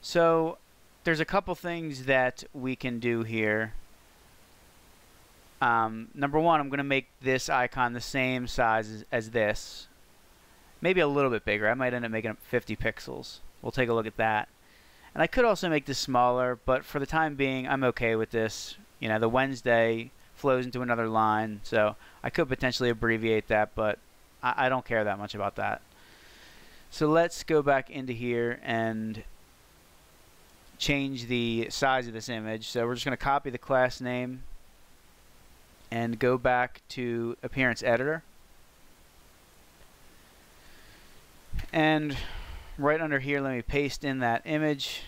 So there's a couple things that we can do here. Um, number one, I'm going to make this icon the same size as, as, this. Maybe a little bit bigger. I might end up making it 50 pixels. We'll take a look at that. And I could also make this smaller, but for the time being, I'm okay with this. You know, the Wednesday flows into another line, so I could potentially abbreviate that, but I, I don't care that much about that. So let's go back into here and change the size of this image. So we're just going to copy the class name and go back to Appearance Editor. And right under here, let me paste in that image,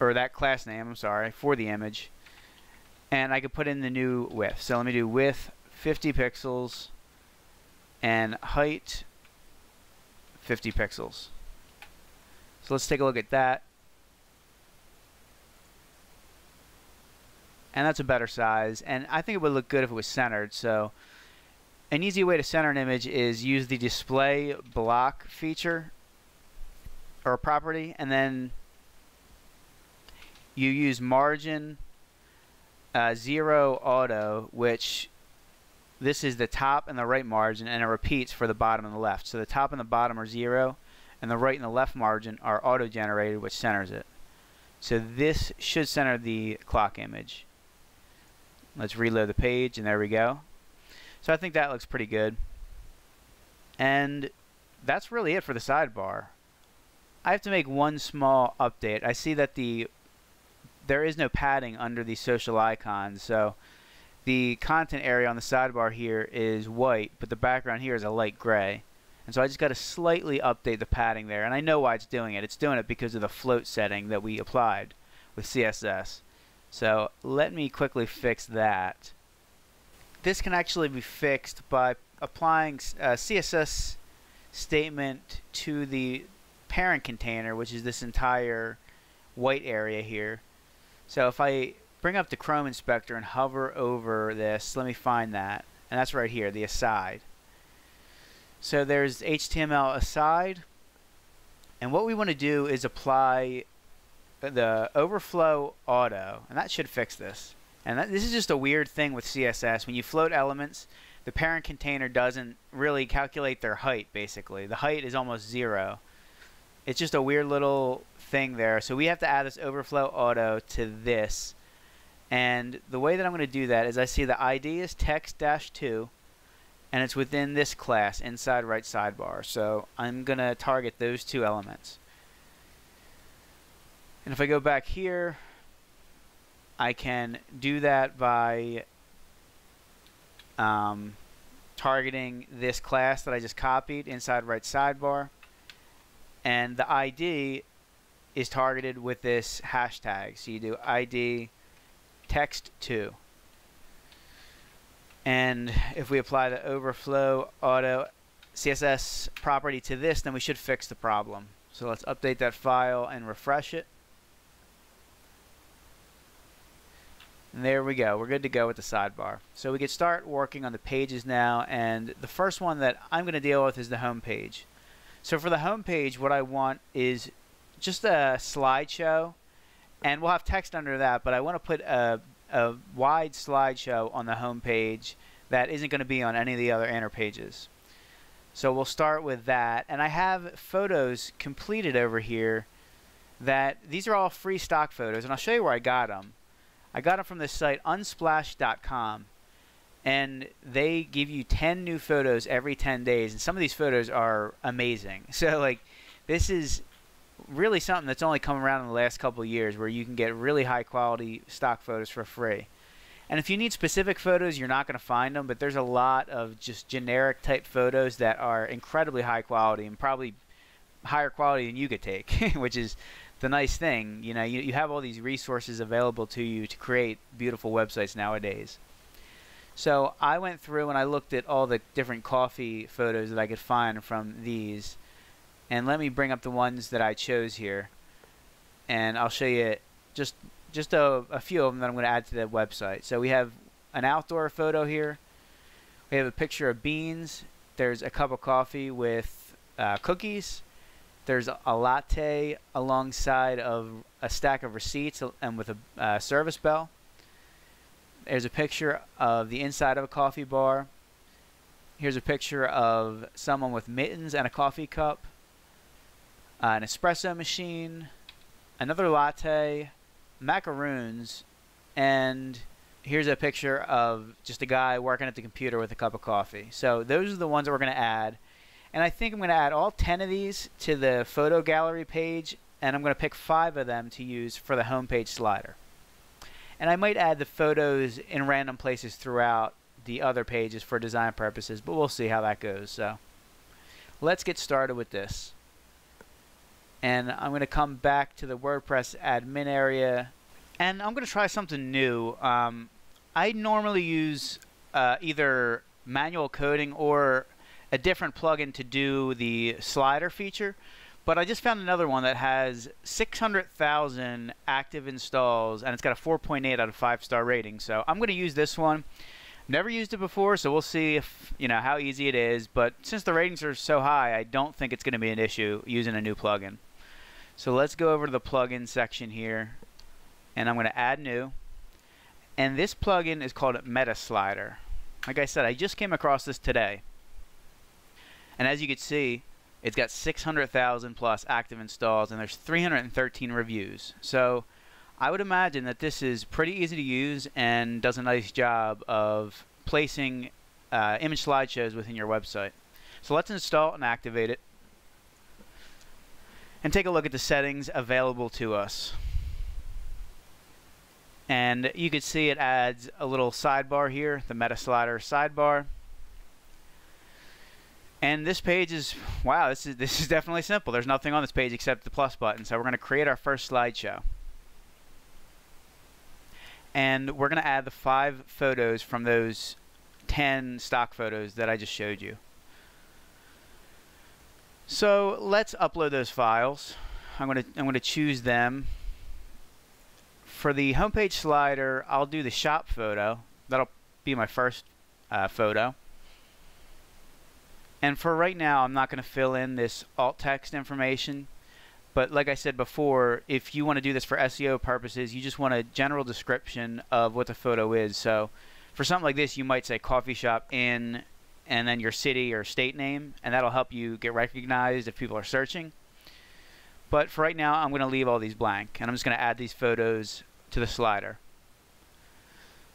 or that class name, I'm sorry, for the image. And I could put in the new width. So let me do width 50 pixels and height 50 pixels. So let's take a look at that. And that's a better size. And I think it would look good if it was centered. So an easy way to center an image is use the display block feature or property and then you use margin uh, zero auto which this is the top and the right margin and it repeats for the bottom and the left. So the top and the bottom are zero and the right and the left margin are auto generated which centers it. So this should center the clock image. Let's reload the page and there we go. So I think that looks pretty good. And that's really it for the sidebar. I have to make one small update. I see that the there is no padding under the social icons so the content area on the sidebar here is white, but the background here is a light gray. And so I just got to slightly update the padding there. And I know why it's doing it. It's doing it because of the float setting that we applied with CSS. So let me quickly fix that. This can actually be fixed by applying a uh, CSS statement to the parent container, which is this entire white area here. So if I bring up the Chrome Inspector and hover over this. Let me find that. And that's right here, the aside. So there's HTML aside. And what we want to do is apply the overflow auto. And that should fix this. And that, this is just a weird thing with CSS. When you float elements, the parent container doesn't really calculate their height, basically. The height is almost zero it's just a weird little thing there. So we have to add this overflow auto to this. And the way that I'm going to do that is I see the ID is text-2 and it's within this class inside right sidebar. So I'm going to target those two elements. And if I go back here, I can do that by um, targeting this class that I just copied inside right sidebar and the ID is targeted with this hashtag. So you do ID text 2. And if we apply the overflow auto CSS property to this, then we should fix the problem. So let's update that file and refresh it. And there we go. We're good to go with the sidebar. So we can start working on the pages now. And the first one that I'm going to deal with is the home page. So for the home page, what I want is just a slideshow. And we'll have text under that. But I want to put a, a wide slideshow on the home page that isn't going to be on any of the other inner pages. So we'll start with that. And I have photos completed over here that these are all free stock photos. And I'll show you where I got them. I got them from the site unsplash.com. And they give you 10 new photos every 10 days. And some of these photos are amazing. So, like, this is really something that's only come around in the last couple years where you can get really high quality stock photos for free. And if you need specific photos, you're not going to find them, but there's a lot of just generic type photos that are incredibly high quality and probably higher quality than you could take, which is the nice thing, you know, you, you have all these resources available to you to create beautiful websites nowadays. So I went through and I looked at all the different coffee photos that I could find from these. And let me bring up the ones that I chose here. And I'll show you just just a, a few of them that I'm going to add to the website. So we have an outdoor photo here. We have a picture of beans. There's a cup of coffee with uh, cookies there's a latte alongside of a stack of receipts and with a uh, service bell. There's a picture of the inside of a coffee bar. Here's a picture of someone with mittens and a coffee cup, uh, an espresso machine, another latte, macaroons, and here's a picture of just a guy working at the computer with a cup of coffee. So those are the ones that we're going to add. And I think I'm going to add all 10 of these to the photo gallery page, and I'm going to pick five of them to use for the homepage slider. And I might add the photos in random places throughout the other pages for design purposes, but we'll see how that goes. So let's get started with this. And I'm going to come back to the WordPress admin area, and I'm going to try something new. Um, I normally use uh, either manual coding or a different plugin to do the slider feature, but I just found another one that has 600,000 active installs and it's got a 4.8 out of 5 star rating. So I'm going to use this one. Never used it before, so we'll see if you know how easy it is. But since the ratings are so high, I don't think it's going to be an issue using a new plugin. So let's go over to the plugin section here, and I'm going to add new. And this plugin is called Meta Slider. Like I said, I just came across this today. And as you can see, it's got 600,000 plus active installs and there's 313 reviews. So I would imagine that this is pretty easy to use and does a nice job of placing uh, image slideshows within your website. So let's install and activate it and take a look at the settings available to us. And you can see it adds a little sidebar here, the Meta Slider sidebar. And this page is, wow, this is, this is definitely simple. There's nothing on this page except the plus button. So we're going to create our first slideshow. And we're going to add the five photos from those 10 stock photos that I just showed you. So let's upload those files. I'm going to I'm going to choose them. For the homepage slider, I'll do the shop photo. That'll be my first uh, photo. And for right now, I'm not going to fill in this alt text information. But like I said before, if you want to do this for SEO purposes, you just want a general description of what the photo is. So for something like this, you might say coffee shop in and then your city or state name, and that'll help you get recognized if people are searching. But for right now, I'm going to leave all these blank, and I'm just going to add these photos to the slider.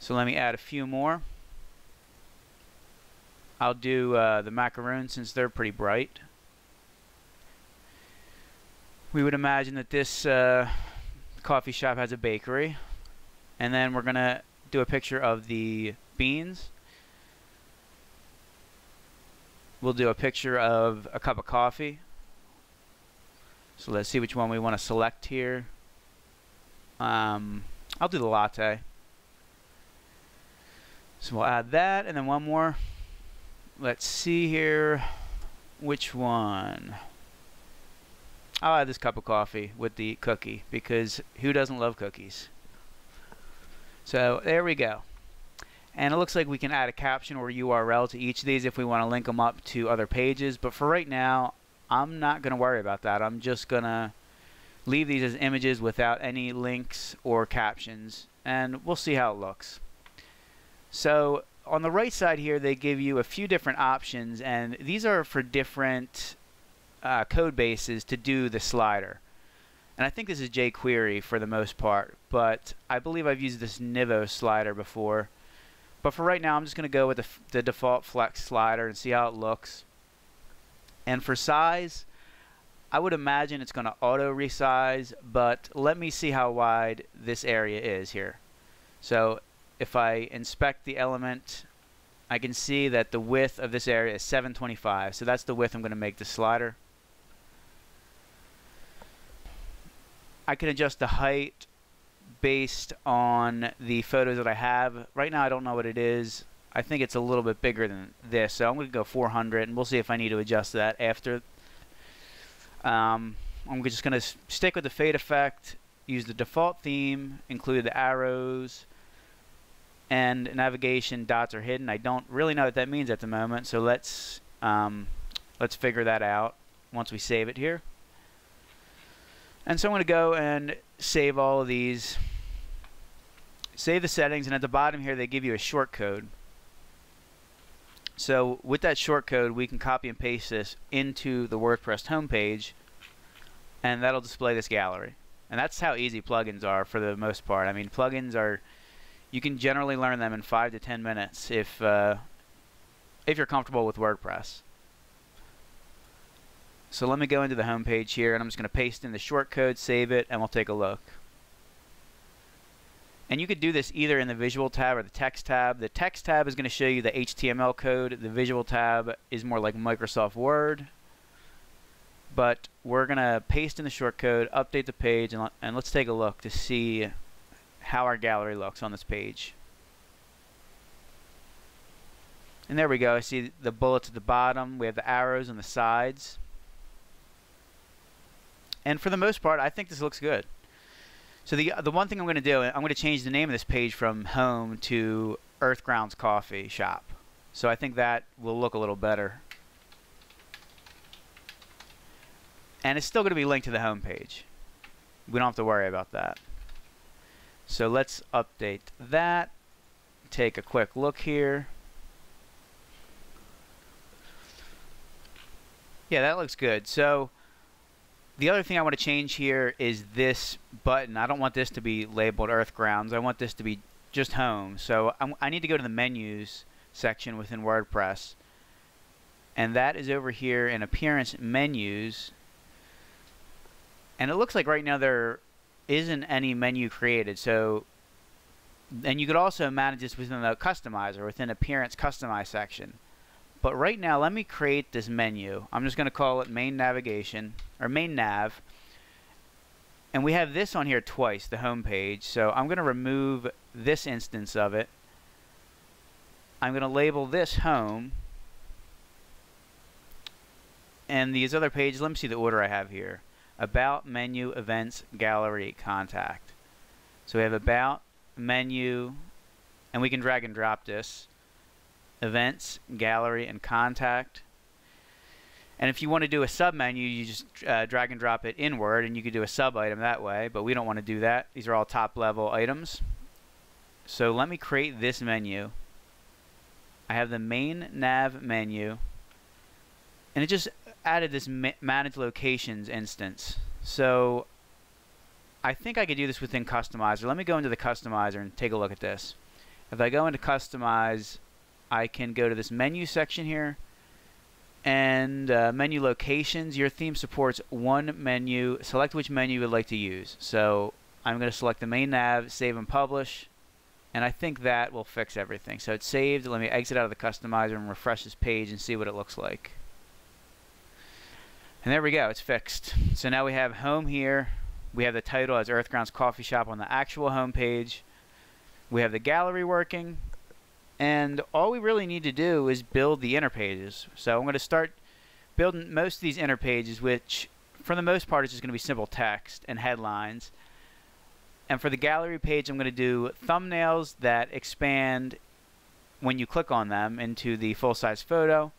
So let me add a few more. I'll do uh, the macaroons since they're pretty bright. We would imagine that this uh, coffee shop has a bakery. And then we're going to do a picture of the beans. We'll do a picture of a cup of coffee. So let's see which one we want to select here. Um, I'll do the latte. So we'll add that and then one more. Let's see here. Which one? I'll add this cup of coffee with the cookie because who doesn't love cookies? So there we go. And it looks like we can add a caption or URL to each of these if we want to link them up to other pages. But for right now, I'm not going to worry about that. I'm just going to leave these as images without any links or captions. And we'll see how it looks. So on the right side here, they give you a few different options. And these are for different uh, code bases to do the slider. And I think this is jQuery for the most part. But I believe I've used this Nivo slider before. But for right now, I'm just going to go with the, the default flex slider and see how it looks. And for size, I would imagine it's going to auto resize, but let me see how wide this area is here. So if I inspect the element, I can see that the width of this area is 725. So that's the width I'm going to make the slider. I can adjust the height based on the photos that I have. Right now I don't know what it is. I think it's a little bit bigger than this, so I'm going to go 400, and we'll see if I need to adjust that after. Um, I'm just going to stick with the fade effect, use the default theme, include the arrows, and navigation dots are hidden. I don't really know what that means at the moment, so let's um, let's figure that out once we save it here. And so I'm going to go and save all of these save the settings, and at the bottom here they give you a short code. So with that short code, we can copy and paste this into the WordPress homepage, and that'll display this gallery. And that's how easy plugins are for the most part. I mean, plugins are you can generally learn them in five to ten minutes if uh, if you're comfortable with WordPress. So let me go into the homepage here, and I'm just going to paste in the short code, save it, and we'll take a look. And you could do this either in the visual tab or the text tab. The text tab is going to show you the HTML code. The visual tab is more like Microsoft Word. But we're going to paste in the shortcode, update the page, and, and let's take a look to see how our gallery looks on this page. And there we go. I see the bullets at the bottom. We have the arrows on the sides. And for the most part, I think this looks good. So the the one thing I'm going to do, I'm going to change the name of this page from home to Earthgrounds Coffee Shop. So I think that will look a little better. And it's still going to be linked to the home page. We don't have to worry about that. So let's update that. Take a quick look here. Yeah, that looks good. So the other thing I want to change here is this button. I don't want this to be labeled Earth Grounds. I want this to be just home. So I'm, i need to go to the menus section within WordPress. And that is over here in Appearance Menus. And it looks like right now there isn't any menu created. So, and you could also manage this within the Customizer, within Appearance Customize section. But right now, let me create this menu. I'm just going to call it main navigation, or main nav. And we have this on here twice, the home page. So I'm going to remove this instance of it. I'm going to label this home. And these other pages, let me see the order I have here. About, menu, events, gallery, contact. So we have about, menu, and we can drag and drop this events, gallery, and contact. And if you want to do a submenu, you just uh, drag and drop it inward, and you could do a sub item that way, but we don't want to do that. These are all top level items. So let me create this menu. I have the main nav menu, and it just added this ma manage locations instance. So I think I could do this within Customizer. Let me go into the Customizer and take a look at this. If I go into Customize, I can go to this menu section here and uh, menu locations. Your theme supports one menu. Select which menu you would like to use. So I'm going to select the main nav, save and publish, and I think that will fix everything. So it's saved. Let me exit out of the customizer and refresh this page and see what it looks like. And there we go, it's fixed. So now we have home here. We have the title as Earthgrounds Coffee Shop on the actual home page. We have the gallery working. And all we really need to do is build the inner pages. So I'm going to start building most of these inner pages, which for the most part is just going to be simple text and headlines. And for the gallery page, I'm going to do thumbnails that expand when you click on them into the full-size photo.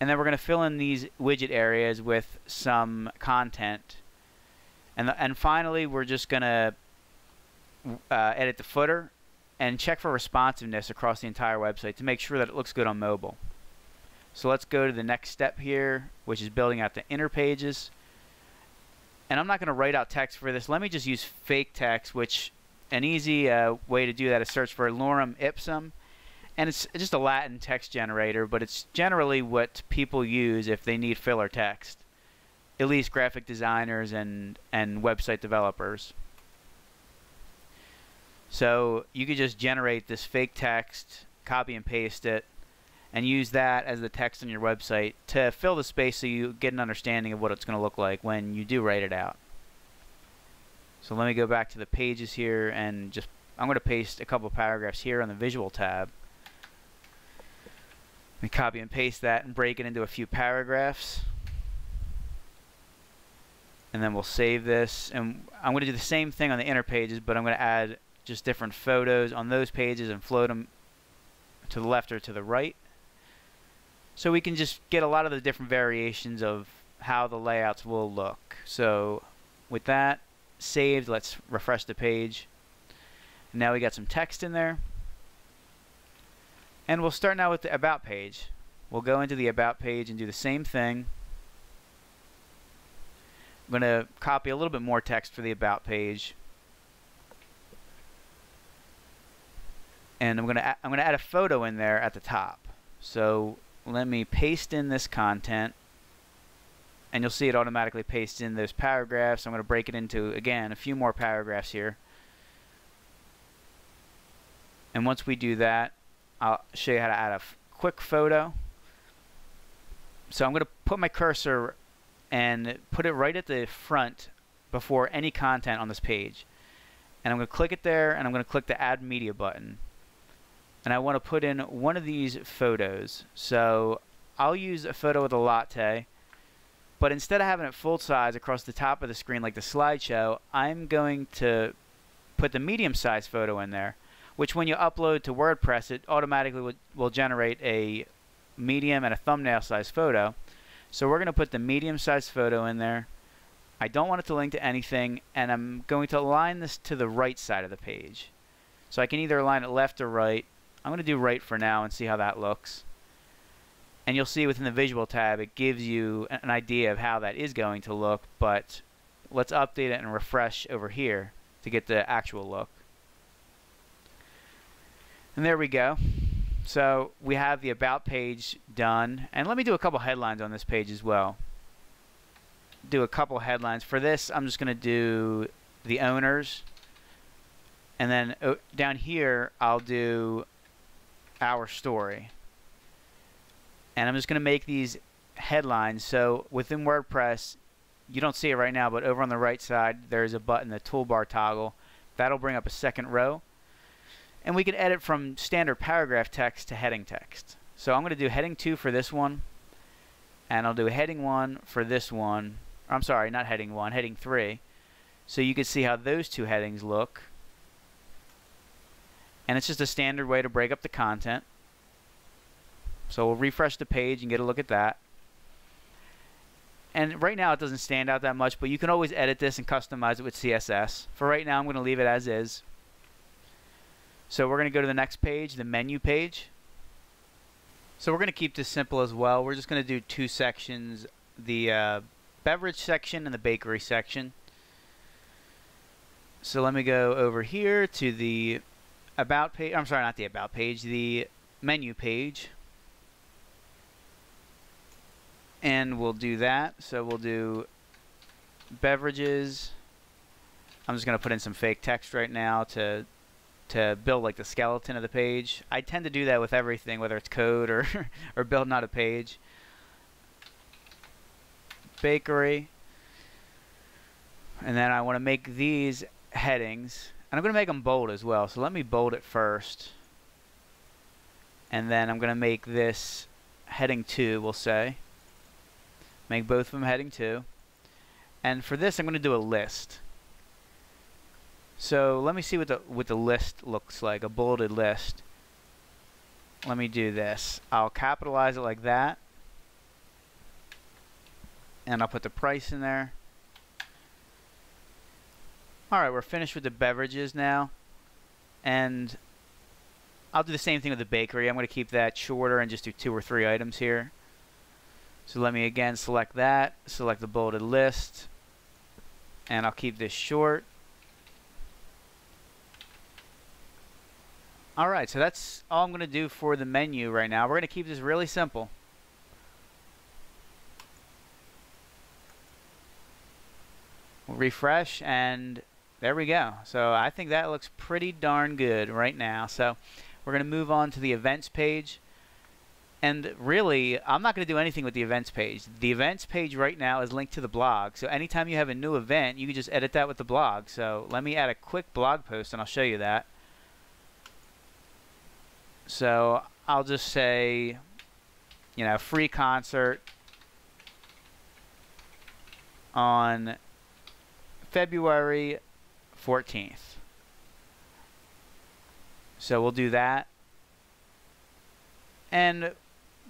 And then we're going to fill in these widget areas with some content. And, the, and finally, we're just going to uh, edit the footer and check for responsiveness across the entire website to make sure that it looks good on mobile. So let's go to the next step here, which is building out the inner pages. And I'm not going to write out text for this. Let me just use fake text, which an easy uh, way to do that is search for lorem ipsum. And it's just a Latin text generator, but it's generally what people use if they need filler text, at least graphic designers and, and website developers. So you could just generate this fake text, copy and paste it, and use that as the text on your website to fill the space so you get an understanding of what it's going to look like when you do write it out. So let me go back to the pages here and just I'm going to paste a couple paragraphs here on the visual tab. Copy and paste that and break it into a few paragraphs. And then we'll save this. And I'm going to do the same thing on the inner pages, but I'm going to add just different photos on those pages and float them to the left or to the right. So we can just get a lot of the different variations of how the layouts will look. So with that saved, let's refresh the page. Now we got some text in there. And we'll start now with the About page. We'll go into the About page and do the same thing. I'm going to copy a little bit more text for the About page. and I'm gonna I'm gonna add a photo in there at the top. So let me paste in this content, and you'll see it automatically paste in those paragraphs. I'm gonna break it into again a few more paragraphs here. And once we do that, I'll show you how to add a quick photo. So I'm going to put my cursor and put it right at the front before any content on this page. And I'm going to click it there and I'm going to click the add media button and I want to put in one of these photos. So I'll use a photo with a latte, but instead of having it full size across the top of the screen like the slideshow, I'm going to put the medium size photo in there, which when you upload to WordPress, it automatically will, will generate a medium and a thumbnail size photo. So we're going to put the medium size photo in there. I don't want it to link to anything, and I'm going to align this to the right side of the page. So I can either align it left or right, I'm going to do right for now and see how that looks. And you'll see within the visual tab it gives you an idea of how that is going to look, but let's update it and refresh over here to get the actual look. And there we go. So we have the About page done. And let me do a couple headlines on this page as well. Do a couple headlines. For this, I'm just going to do the owners. And then uh, down here, I'll do our story. And I'm just going to make these headlines. So within WordPress, you don't see it right now, but over on the right side, there's a button, the toolbar toggle. That'll bring up a second row. And we can edit from standard paragraph text to heading text. So I'm going to do heading 2 for this one. And I'll do heading 1 for this one. I'm sorry, not heading 1, heading 3. So you can see how those two headings look and it's just a standard way to break up the content. So we'll refresh the page and get a look at that. And right now it doesn't stand out that much, but you can always edit this and customize it with CSS. For right now I'm going to leave it as is. So we're going to go to the next page, the menu page. So we're going to keep this simple as well. We're just going to do two sections, the uh, beverage section and the bakery section. So let me go over here to the about page. I'm sorry, not the about page, the menu page. And we'll do that. So we'll do beverages. I'm just going to put in some fake text right now to to build like the skeleton of the page. I tend to do that with everything, whether it's code or or building out a page. Bakery. And then I want to make these headings. And I'm going to make them bold as well. So let me bold it first. And then I'm going to make this heading 2, we'll say. Make both of them heading 2. And for this, I'm going to do a list. So let me see what the what the list looks like, a bulleted list. Let me do this. I'll capitalize it like that. And I'll put the price in there. Alright, we're finished with the beverages now. And I'll do the same thing with the bakery. I'm going to keep that shorter and just do two or three items here. So let me again select that, select the bulleted list, and I'll keep this short. Alright, so that's all I'm going to do for the menu right now. We're going to keep this really simple. We'll refresh and there we go. So I think that looks pretty darn good right now. So we're going to move on to the events page. And really, I'm not going to do anything with the events page. The events page right now is linked to the blog. So anytime you have a new event, you can just edit that with the blog. So let me add a quick blog post and I'll show you that. So I'll just say, you know, free concert on February 14th. So we'll do that. And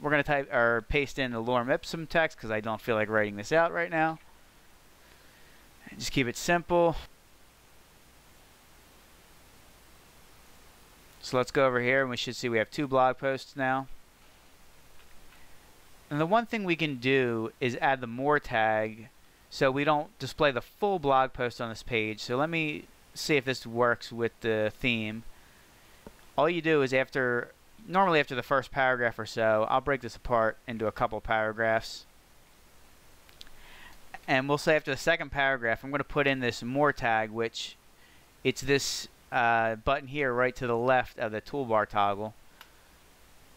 we're going to type or paste in the lorem ipsum text because I don't feel like writing this out right now. Just keep it simple. So let's go over here and we should see we have two blog posts now. And the one thing we can do is add the more tag so we don't display the full blog post on this page. So let me see if this works with the theme. All you do is after, normally after the first paragraph or so, I'll break this apart into a couple paragraphs. And we'll say after the second paragraph, I'm going to put in this more tag, which it's this uh, button here right to the left of the toolbar toggle.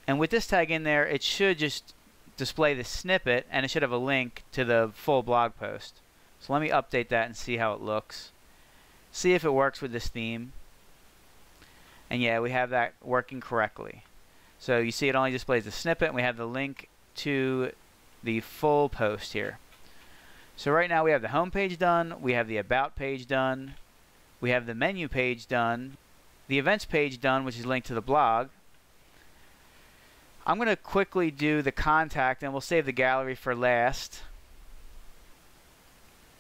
And with this tag in there, it should just display the snippet and it should have a link to the full blog post. So let me update that and see how it looks. See if it works with this theme. And yeah, we have that working correctly. So you see it only displays the snippet and we have the link to the full post here. So right now we have the home page done, we have the about page done, we have the menu page done, the events page done, which is linked to the blog. I'm going to quickly do the contact, and we'll save the gallery for last.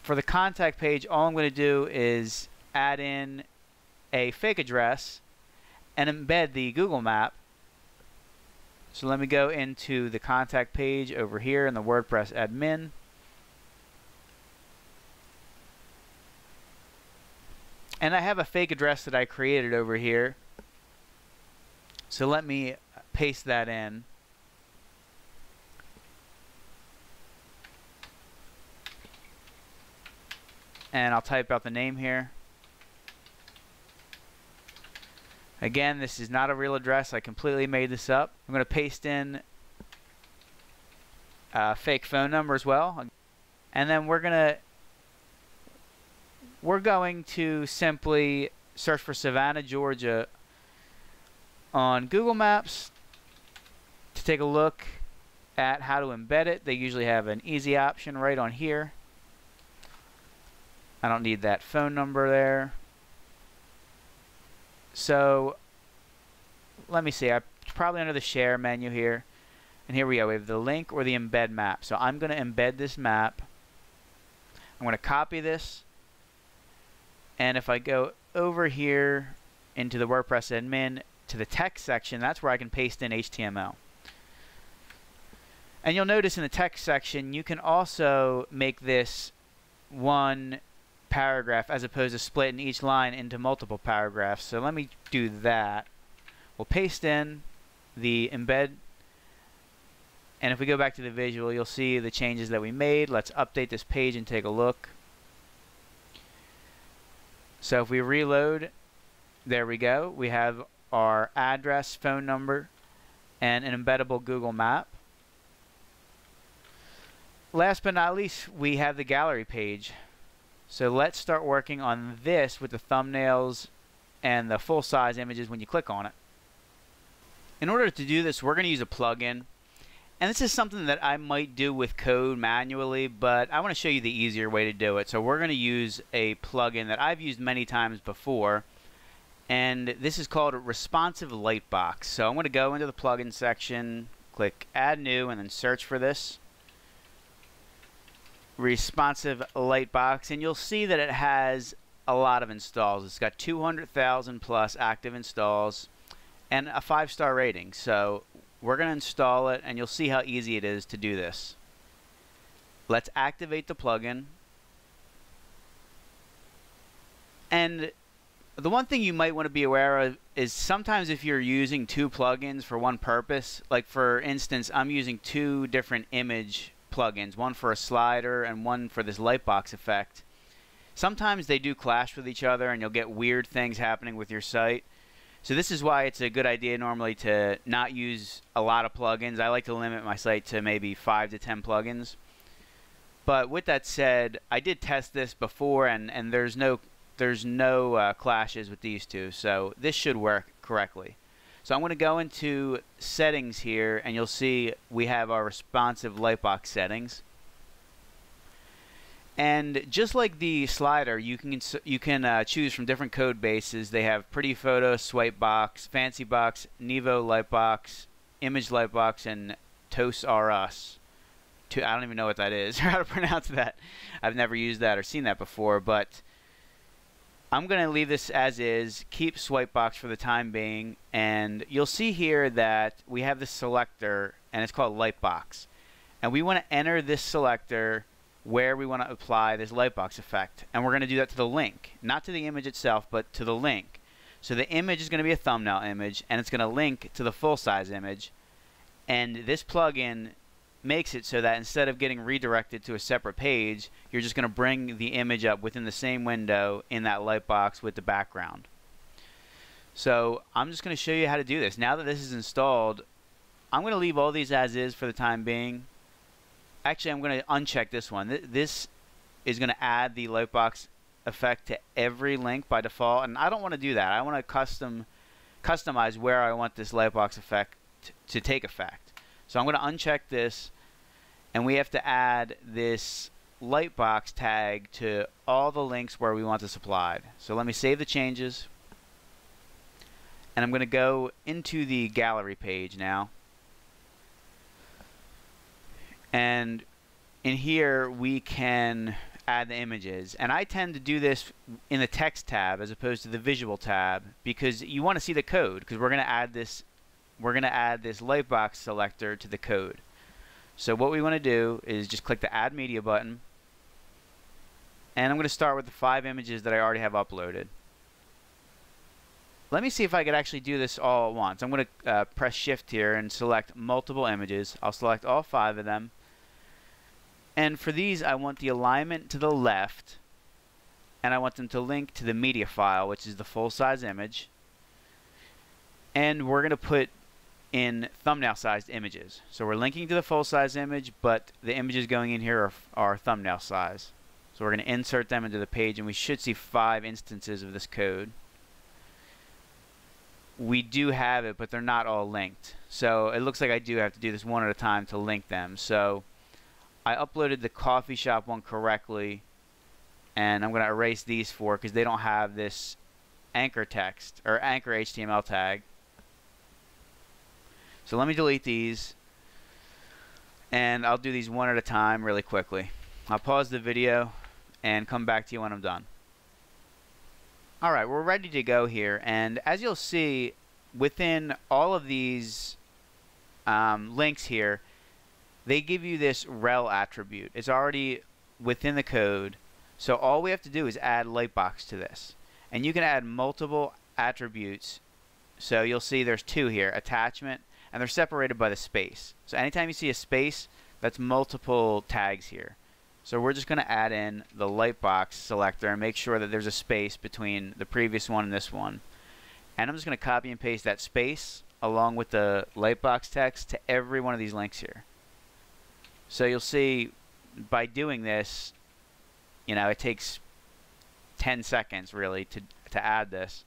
For the contact page, all I'm going to do is add in a fake address and embed the Google map. So let me go into the contact page over here in the WordPress admin. And I have a fake address that I created over here. So let me paste that in. And I'll type out the name here. Again, this is not a real address. I completely made this up. I'm going to paste in a fake phone number as well. And then we're going to we're going to simply search for Savannah, Georgia on Google Maps to take a look at how to embed it. They usually have an easy option right on here. I don't need that phone number there. So let me see. I probably under the share menu here. And here we go. We have the link or the embed map. So I'm going to embed this map. I'm going to copy this and if I go over here into the WordPress admin to the text section, that's where I can paste in HTML. And you'll notice in the text section, you can also make this one paragraph as opposed to splitting each line into multiple paragraphs. So let me do that. We'll paste in the embed and if we go back to the visual you'll see the changes that we made. Let's update this page and take a look. So if we reload there we go. We have our address, phone number, and an embeddable Google map. Last but not least, we have the gallery page. So let's start working on this with the thumbnails and the full-size images when you click on it. In order to do this, we're going to use a plugin. And this is something that I might do with code manually, but I want to show you the easier way to do it. So we're going to use a plugin that I've used many times before and this is called Responsive Lightbox. So I'm going to go into the plugin section, click Add New, and then search for this. Responsive Lightbox, and you'll see that it has a lot of installs. It's got 200,000 plus active installs and a five-star rating. So we're going to install it, and you'll see how easy it is to do this. Let's activate the plugin. And the one thing you might want to be aware of is sometimes if you're using two plugins for one purpose, like for instance, I'm using two different image plugins, one for a slider and one for this lightbox effect. Sometimes they do clash with each other and you'll get weird things happening with your site. So this is why it's a good idea normally to not use a lot of plugins. I like to limit my site to maybe 5 to 10 plugins. But with that said, I did test this before and, and there's no there's no uh, clashes with these two, so this should work correctly. So I'm going to go into settings here, and you'll see we have our responsive lightbox settings. And just like the slider, you can you can uh, choose from different code bases. They have Pretty Photo, Swipebox, Fancy Box, Nivo Lightbox, Image Lightbox, and TosRUs. I don't even know what that is or how to pronounce that. I've never used that or seen that before, but I'm going to leave this as is, keep Swipebox for the time being, and you'll see here that we have this selector, and it's called Lightbox. And we want to enter this selector where we want to apply this Lightbox effect. And we're going to do that to the link, not to the image itself, but to the link. So the image is going to be a thumbnail image, and it's going to link to the full-size image. And this plugin makes it so that instead of getting redirected to a separate page, you're just going to bring the image up within the same window in that lightbox with the background. So I'm just going to show you how to do this. Now that this is installed, I'm going to leave all these as is for the time being. Actually, I'm going to uncheck this one. This is going to add the lightbox effect to every link by default, and I don't want to do that. I want to custom customize where I want this lightbox effect to take effect. So I'm going to uncheck this and we have to add this lightbox tag to all the links where we want this applied. So let me save the changes and I'm going to go into the gallery page now and in here we can add the images and I tend to do this in the text tab as opposed to the visual tab because you want to see the code because we're going to add this we're going to add this lightbox selector to the code. So what we want to do is just click the Add Media button. And I'm going to start with the five images that I already have uploaded. Let me see if I could actually do this all at once. I'm going to uh, press Shift here and select multiple images. I'll select all five of them. And for these, I want the alignment to the left. And I want them to link to the media file, which is the full-size image. And we're going to put in thumbnail sized images. So we're linking to the full size image, but the images going in here are, are thumbnail size. So we're going to insert them into the page and we should see five instances of this code. We do have it, but they're not all linked. So it looks like I do have to do this one at a time to link them. So I uploaded the coffee shop one correctly and I'm going to erase these four because they don't have this anchor text or anchor HTML tag. So let me delete these and I'll do these one at a time really quickly. I'll pause the video and come back to you when I'm done. Alright, we're ready to go here and as you'll see within all of these um, links here they give you this rel attribute. It's already within the code. So all we have to do is add Lightbox to this. And you can add multiple attributes. So you'll see there's two here, attachment, and they're separated by the space. So anytime you see a space, that's multiple tags here. So we're just going to add in the Lightbox selector and make sure that there's a space between the previous one and this one. And I'm just going to copy and paste that space along with the Lightbox text to every one of these links here. So you'll see by doing this, you know, it takes 10 seconds really to, to add this.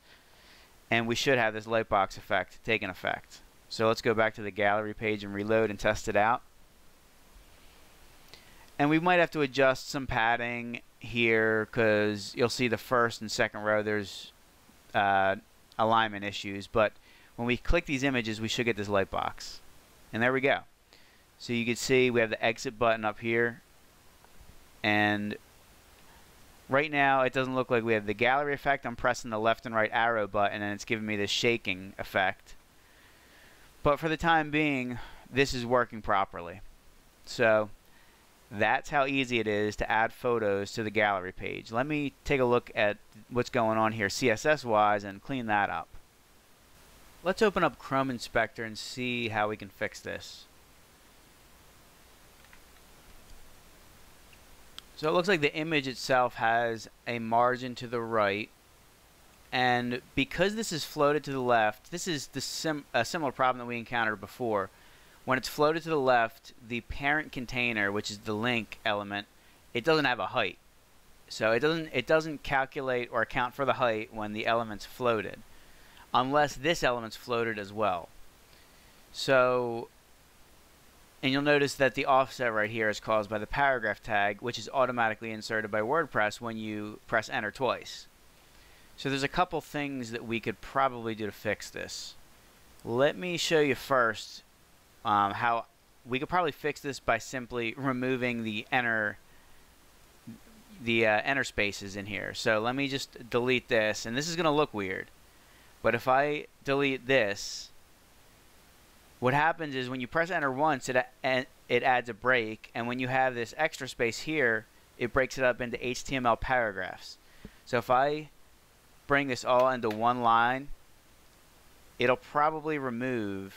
And we should have this lightbox effect take an effect. So let's go back to the gallery page and reload and test it out. And we might have to adjust some padding here because you'll see the first and second row there's uh, alignment issues. But when we click these images, we should get this lightbox. And there we go. So you can see we have the exit button up here. And right now it doesn't look like we have the gallery effect. I'm pressing the left and right arrow button and it's giving me this shaking effect. But for the time being, this is working properly. So that's how easy it is to add photos to the gallery page. Let me take a look at what's going on here CSS wise and clean that up. Let's open up Chrome Inspector and see how we can fix this. So it looks like the image itself has a margin to the right. And because this is floated to the left, this is the sim a similar problem that we encountered before. When it's floated to the left, the parent container, which is the link element, it doesn't have a height. So it doesn't it doesn't calculate or account for the height when the element's floated, unless this element's floated as well. So and you'll notice that the offset right here is caused by the paragraph tag, which is automatically inserted by WordPress when you press enter twice. So there's a couple things that we could probably do to fix this. Let me show you first um, how we could probably fix this by simply removing the enter the uh, enter spaces in here. So let me just delete this, and this is going to look weird. But if I delete this, what happens is when you press enter once, it it adds a break, and when you have this extra space here, it breaks it up into HTML paragraphs. So if I bring this all into one line, it'll probably remove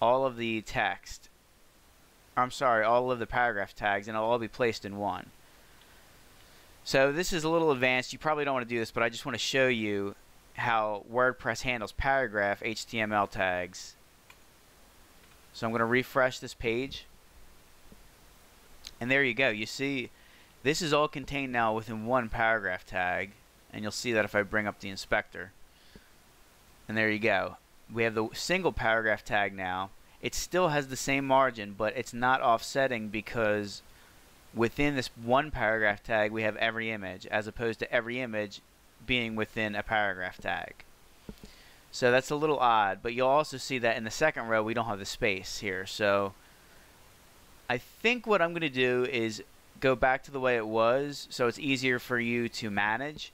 all of the text. I'm sorry, all of the paragraph tags, and it'll all be placed in one. So this is a little advanced. You probably don't want to do this, but I just want to show you how WordPress handles paragraph HTML tags so I'm going to refresh this page. And there you go. You see, this is all contained now within one paragraph tag. And you'll see that if I bring up the inspector. And there you go. We have the single paragraph tag now. It still has the same margin, but it's not offsetting because within this one paragraph tag we have every image as opposed to every image being within a paragraph tag. So that's a little odd, but you'll also see that in the second row we don't have the space here. So I think what I'm going to do is go back to the way it was so it's easier for you to manage.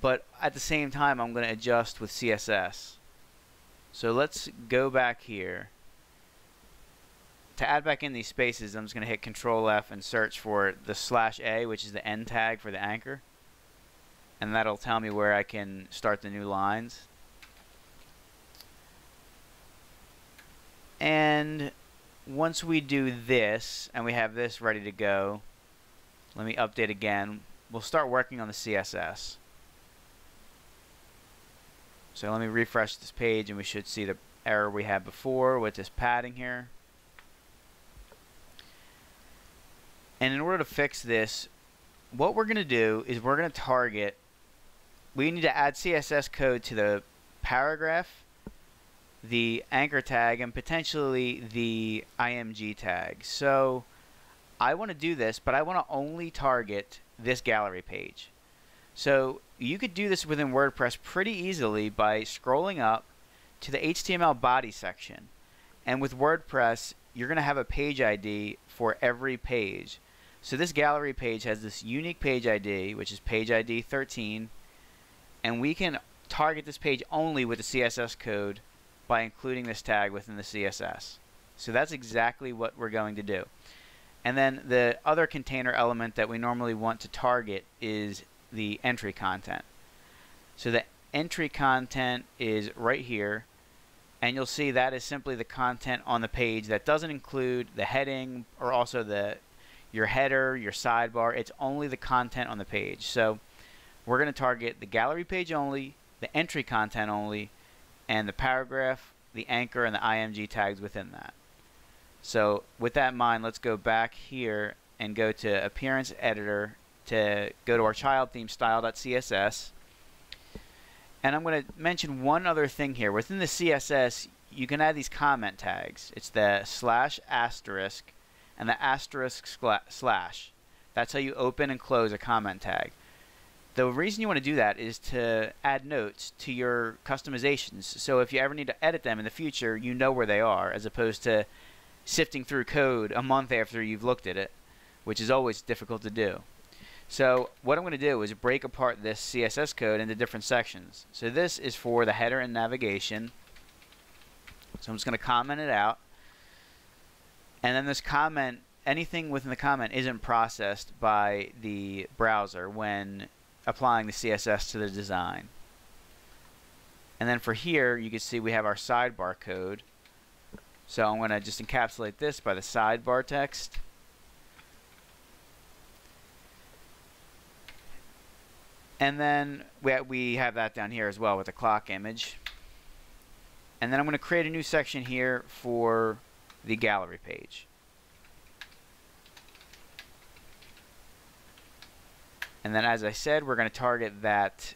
But at the same time I'm going to adjust with CSS. So let's go back here. To add back in these spaces, I'm just going to hit Control F and search for the slash A, which is the end tag for the anchor. And that'll tell me where I can start the new lines. And once we do this, and we have this ready to go, let me update again. We'll start working on the CSS. So let me refresh this page and we should see the error we had before with this padding here. And in order to fix this, what we're going to do is we're going to target, we need to add CSS code to the paragraph the anchor tag and potentially the IMG tag. So I want to do this, but I want to only target this gallery page. So you could do this within WordPress pretty easily by scrolling up to the HTML body section. And with WordPress, you're going to have a page ID for every page. So this gallery page has this unique page ID, which is page ID 13. And we can target this page only with the CSS code by including this tag within the CSS. So that's exactly what we're going to do. And then the other container element that we normally want to target is the entry content. So the entry content is right here and you'll see that is simply the content on the page that doesn't include the heading or also the your header, your sidebar. It's only the content on the page. So we're going to target the gallery page only, the entry content only, and the paragraph, the anchor, and the IMG tags within that. So with that in mind, let's go back here and go to Appearance Editor to go to our child theme style.css. And I'm going to mention one other thing here. Within the CSS, you can add these comment tags. It's the slash asterisk and the asterisk slash. That's how you open and close a comment tag. The reason you want to do that is to add notes to your customizations. So if you ever need to edit them in the future, you know where they are, as opposed to sifting through code a month after you've looked at it, which is always difficult to do. So what I'm going to do is break apart this CSS code into different sections. So this is for the header and navigation. So I'm just going to comment it out. And then this comment, anything within the comment isn't processed by the browser when applying the CSS to the design. And then for here, you can see we have our sidebar code. So I'm going to just encapsulate this by the sidebar text. And then we, have that down here as well with the clock image. And then I'm going to create a new section here for the gallery page. And then as I said, we're going to target that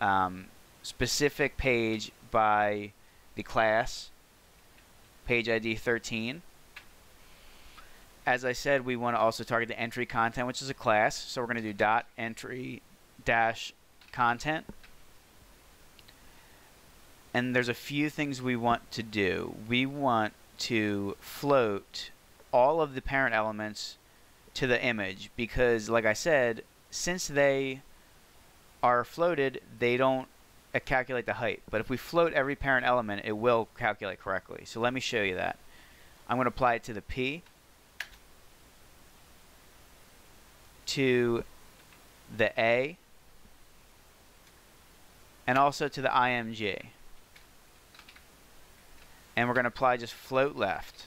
um, specific page by the class, page ID 13. As I said, we want to also target the entry content, which is a class. So we're going to do dot entry dash content. And there's a few things we want to do. We want to float all of the parent elements to the image because like I said since they are floated they don't uh, calculate the height. But if we float every parent element it will calculate correctly. So let me show you that. I'm going to apply it to the P to the A and also to the IMG and we're going to apply just float left.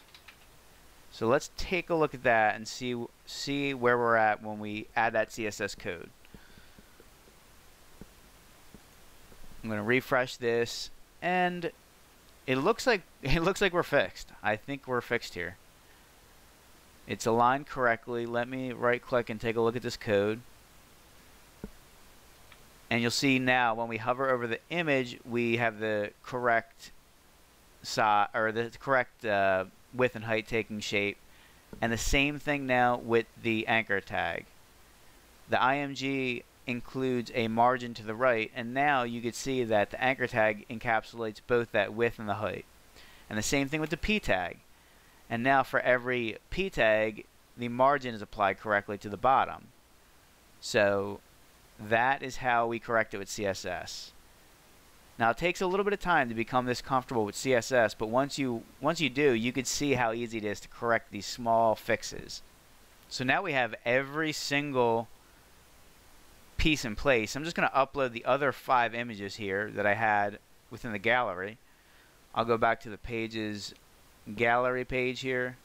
So let's take a look at that and see see where we're at when we add that CSS code. I'm going to refresh this and it looks like it looks like we're fixed. I think we're fixed here. It's aligned correctly. Let me right click and take a look at this code. And you'll see now when we hover over the image, we have the correct size or the correct uh, width and height taking shape. And the same thing now with the anchor tag. The IMG includes a margin to the right, and now you can see that the anchor tag encapsulates both that width and the height. And the same thing with the P tag. And now for every P tag, the margin is applied correctly to the bottom. So that is how we correct it with CSS. Now it takes a little bit of time to become this comfortable with CSS, but once you once you do, you can see how easy it is to correct these small fixes. So now we have every single piece in place. I'm just going to upload the other five images here that I had within the gallery. I'll go back to the pages gallery page here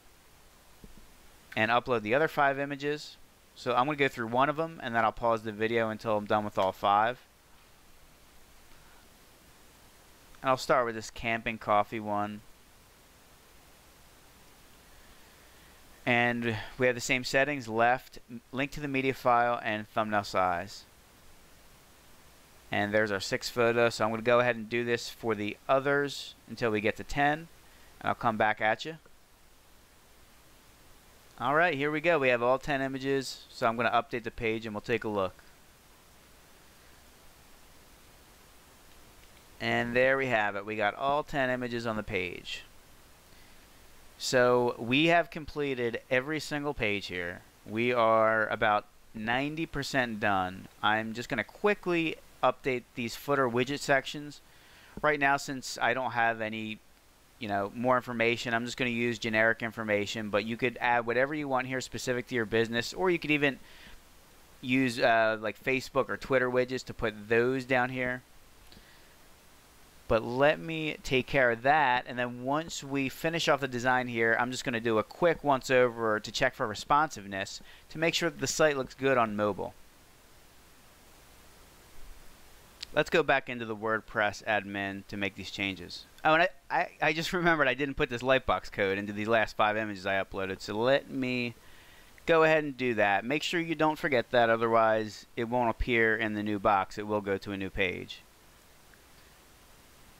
and upload the other five images. So I'm going to go through one of them and then I'll pause the video until I'm done with all five. And I'll start with this camping coffee one. And we have the same settings, left, link to the media file, and thumbnail size. And there's our six photos. So I'm going to go ahead and do this for the others until we get to 10. And I'll come back at you. Alright, here we go. We have all 10 images. So I'm going to update the page and we'll take a look. And there we have it. We got all 10 images on the page. So we have completed every single page here. We are about 90% done. I'm just going to quickly update these footer widget sections. Right now, since I don't have any you know, more information. I'm just going to use generic information, but you could add whatever you want here specific to your business, or you could even use uh, like Facebook or Twitter widgets to put those down here. But let me take care of that, and then once we finish off the design here, I'm just going to do a quick once over to check for responsiveness to make sure that the site looks good on mobile. Let's go back into the WordPress admin to make these changes. Oh, and I, I, I just remembered I didn't put this Lightbox code into these last five images I uploaded, so let me go ahead and do that. Make sure you don't forget that, otherwise it won't appear in the new box. It will go to a new page.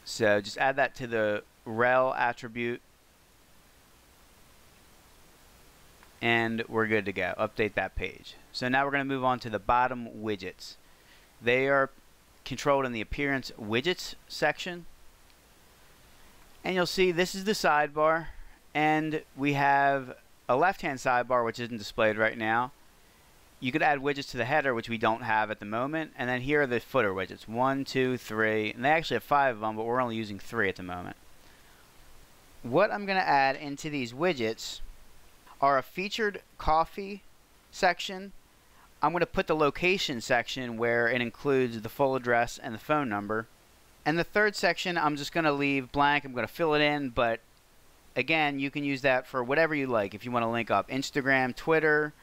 So just add that to the rel attribute, and we're good to go. Update that page. So now we're going to move on to the bottom widgets. They are controlled in the Appearance Widgets section. And you'll see this is the sidebar. And we have a left-hand sidebar, which isn't displayed right now. You could add widgets to the header, which we don't have at the moment. And then here are the footer widgets. One, two, three. And they actually have five of them, but we're only using three at the moment. What I'm going to add into these widgets are a featured coffee section I'm going to put the location section where it includes the full address and the phone number. And the third section, I'm just going to leave blank. I'm going to fill it in, but again, you can use that for whatever you like. If you want to link up Instagram, Twitter,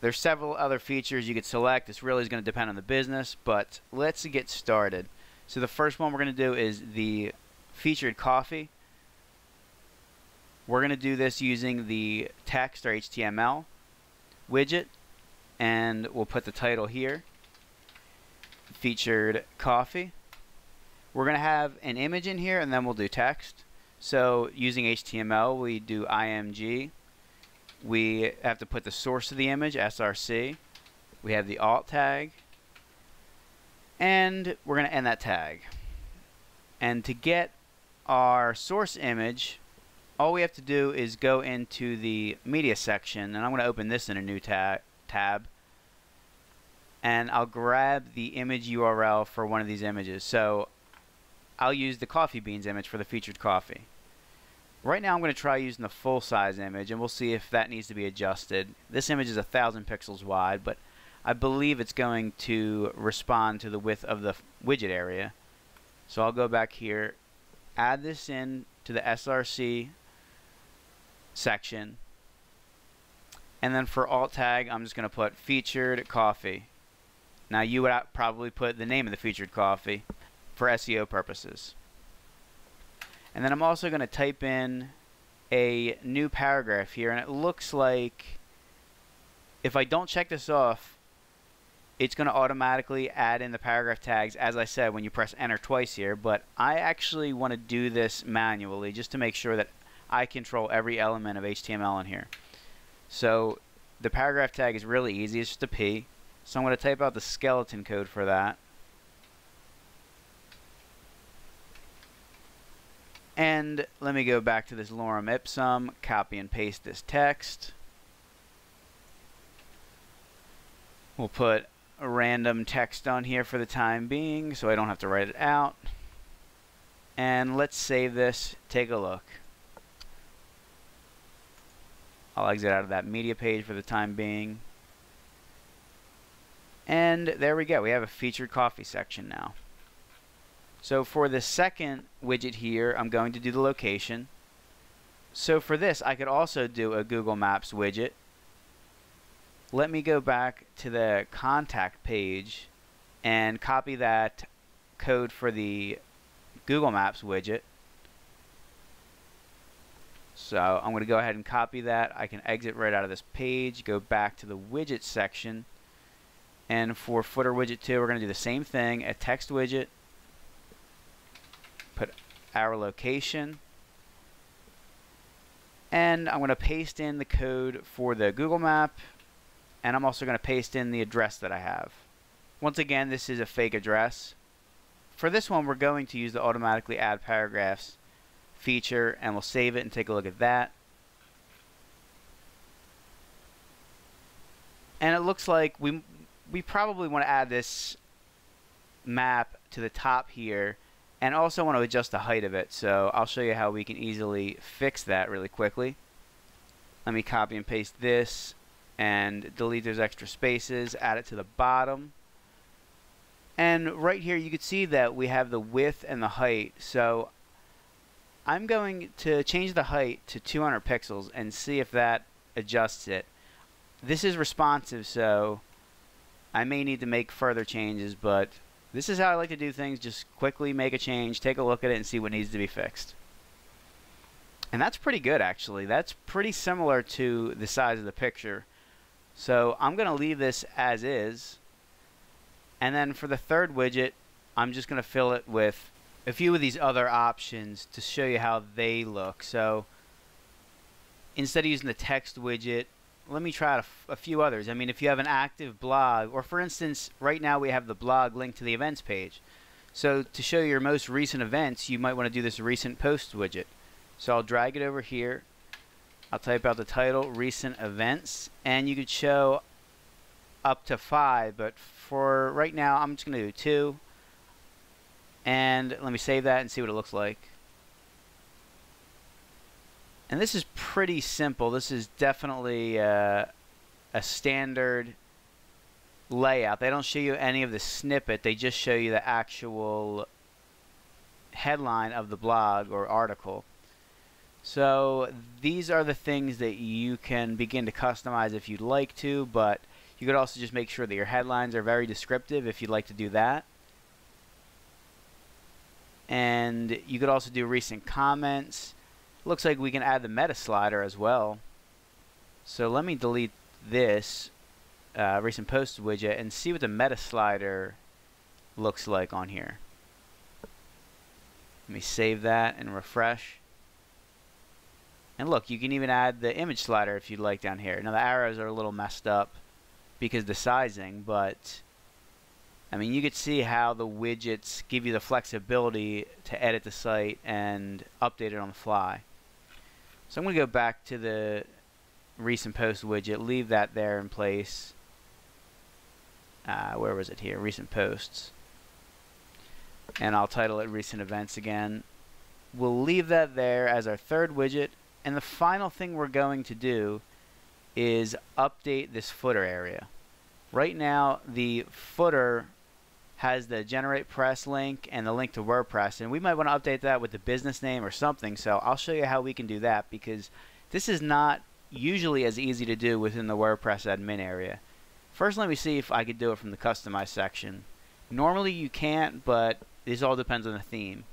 there's several other features you could select. This really is going to depend on the business, but let's get started. So the first one we're going to do is the featured coffee. We're going to do this using the text or HTML widget and we'll put the title here featured coffee we're going to have an image in here and then we'll do text so using HTML we do IMG we have to put the source of the image SRC we have the alt tag and we're going to end that tag and to get our source image all we have to do is go into the media section and I'm going to open this in a new tab tab and I'll grab the image URL for one of these images. So I'll use the coffee beans image for the featured coffee. Right now I'm going to try using the full size image and we'll see if that needs to be adjusted. This image is a thousand pixels wide but I believe it's going to respond to the width of the widget area. So I'll go back here, add this in to the SRC section and then for alt tag, I'm just going to put featured coffee. Now you would probably put the name of the featured coffee for SEO purposes. And then I'm also going to type in a new paragraph here and it looks like if I don't check this off it's going to automatically add in the paragraph tags as I said when you press enter twice here but I actually want to do this manually just to make sure that I control every element of HTML in here. So the paragraph tag is really easy. It's just a P. So I'm going to type out the skeleton code for that. And let me go back to this lorem ipsum, copy and paste this text. We'll put a random text on here for the time being so I don't have to write it out. And let's save this, take a look. I'll exit out of that media page for the time being. And there we go. We have a featured coffee section now. So for the second widget here, I'm going to do the location. So for this, I could also do a Google Maps widget. Let me go back to the contact page and copy that code for the Google Maps widget. So I'm going to go ahead and copy that. I can exit right out of this page, go back to the widget section. And for footer widget 2, we're going to do the same thing, a text widget, our location, and I'm going to paste in the code for the Google map, and I'm also going to paste in the address that I have. Once again, this is a fake address. For this one, we're going to use the automatically add paragraphs feature and we'll save it and take a look at that. And it looks like we we probably want to add this map to the top here and also want to adjust the height of it. So I'll show you how we can easily fix that really quickly. Let me copy and paste this and delete those extra spaces, add it to the bottom. And right here you can see that we have the width and the height. So I'm going to change the height to 200 pixels and see if that adjusts it. This is responsive, so I may need to make further changes, but this is how I like to do things. Just quickly make a change, take a look at it, and see what needs to be fixed. And that's pretty good, actually. That's pretty similar to the size of the picture. So I'm going to leave this as is. And then for the third widget, I'm just going to fill it with a few of these other options to show you how they look. So instead of using the text widget, let me try a, few others. I mean, if you have an active blog, or for instance, right now we have the blog linked to the events page. So to show your most recent events, you might want to do this recent post widget. So I'll drag it over here. I'll type out the title, recent events, and you could show up to five, but for right now, I'm just going to do two. And let me save that and see what it looks like. And this is pretty simple. This is definitely uh, a standard layout. They don't show you any of the snippet. They just show you the actual headline of the blog or article. So these are the things that you can begin to customize if you'd like to, but you could also just make sure that your headlines are very descriptive if you'd like to do that. And you could also do recent comments looks like we can add the meta slider as well. So let me delete this uh, recent post widget and see what the meta slider looks like on here. Let me save that and refresh. And look, you can even add the image slider if you'd like down here. Now the arrows are a little messed up because the sizing, but I mean, you could see how the widgets give you the flexibility to edit the site and update it on the fly. So I'm going to go back to the recent post widget, leave that there in place. Uh, where was it here? Recent posts. And I'll title it recent events again. We'll leave that there as our third widget. And the final thing we're going to do is update this footer area. Right now, the footer has the GeneratePress link and the link to WordPress. And we might want to update that with the business name or something. So I'll show you how we can do that because this is not usually as easy to do within the WordPress admin area. First, let me see if I could do it from the customize section. Normally you can't, but this all depends on the theme.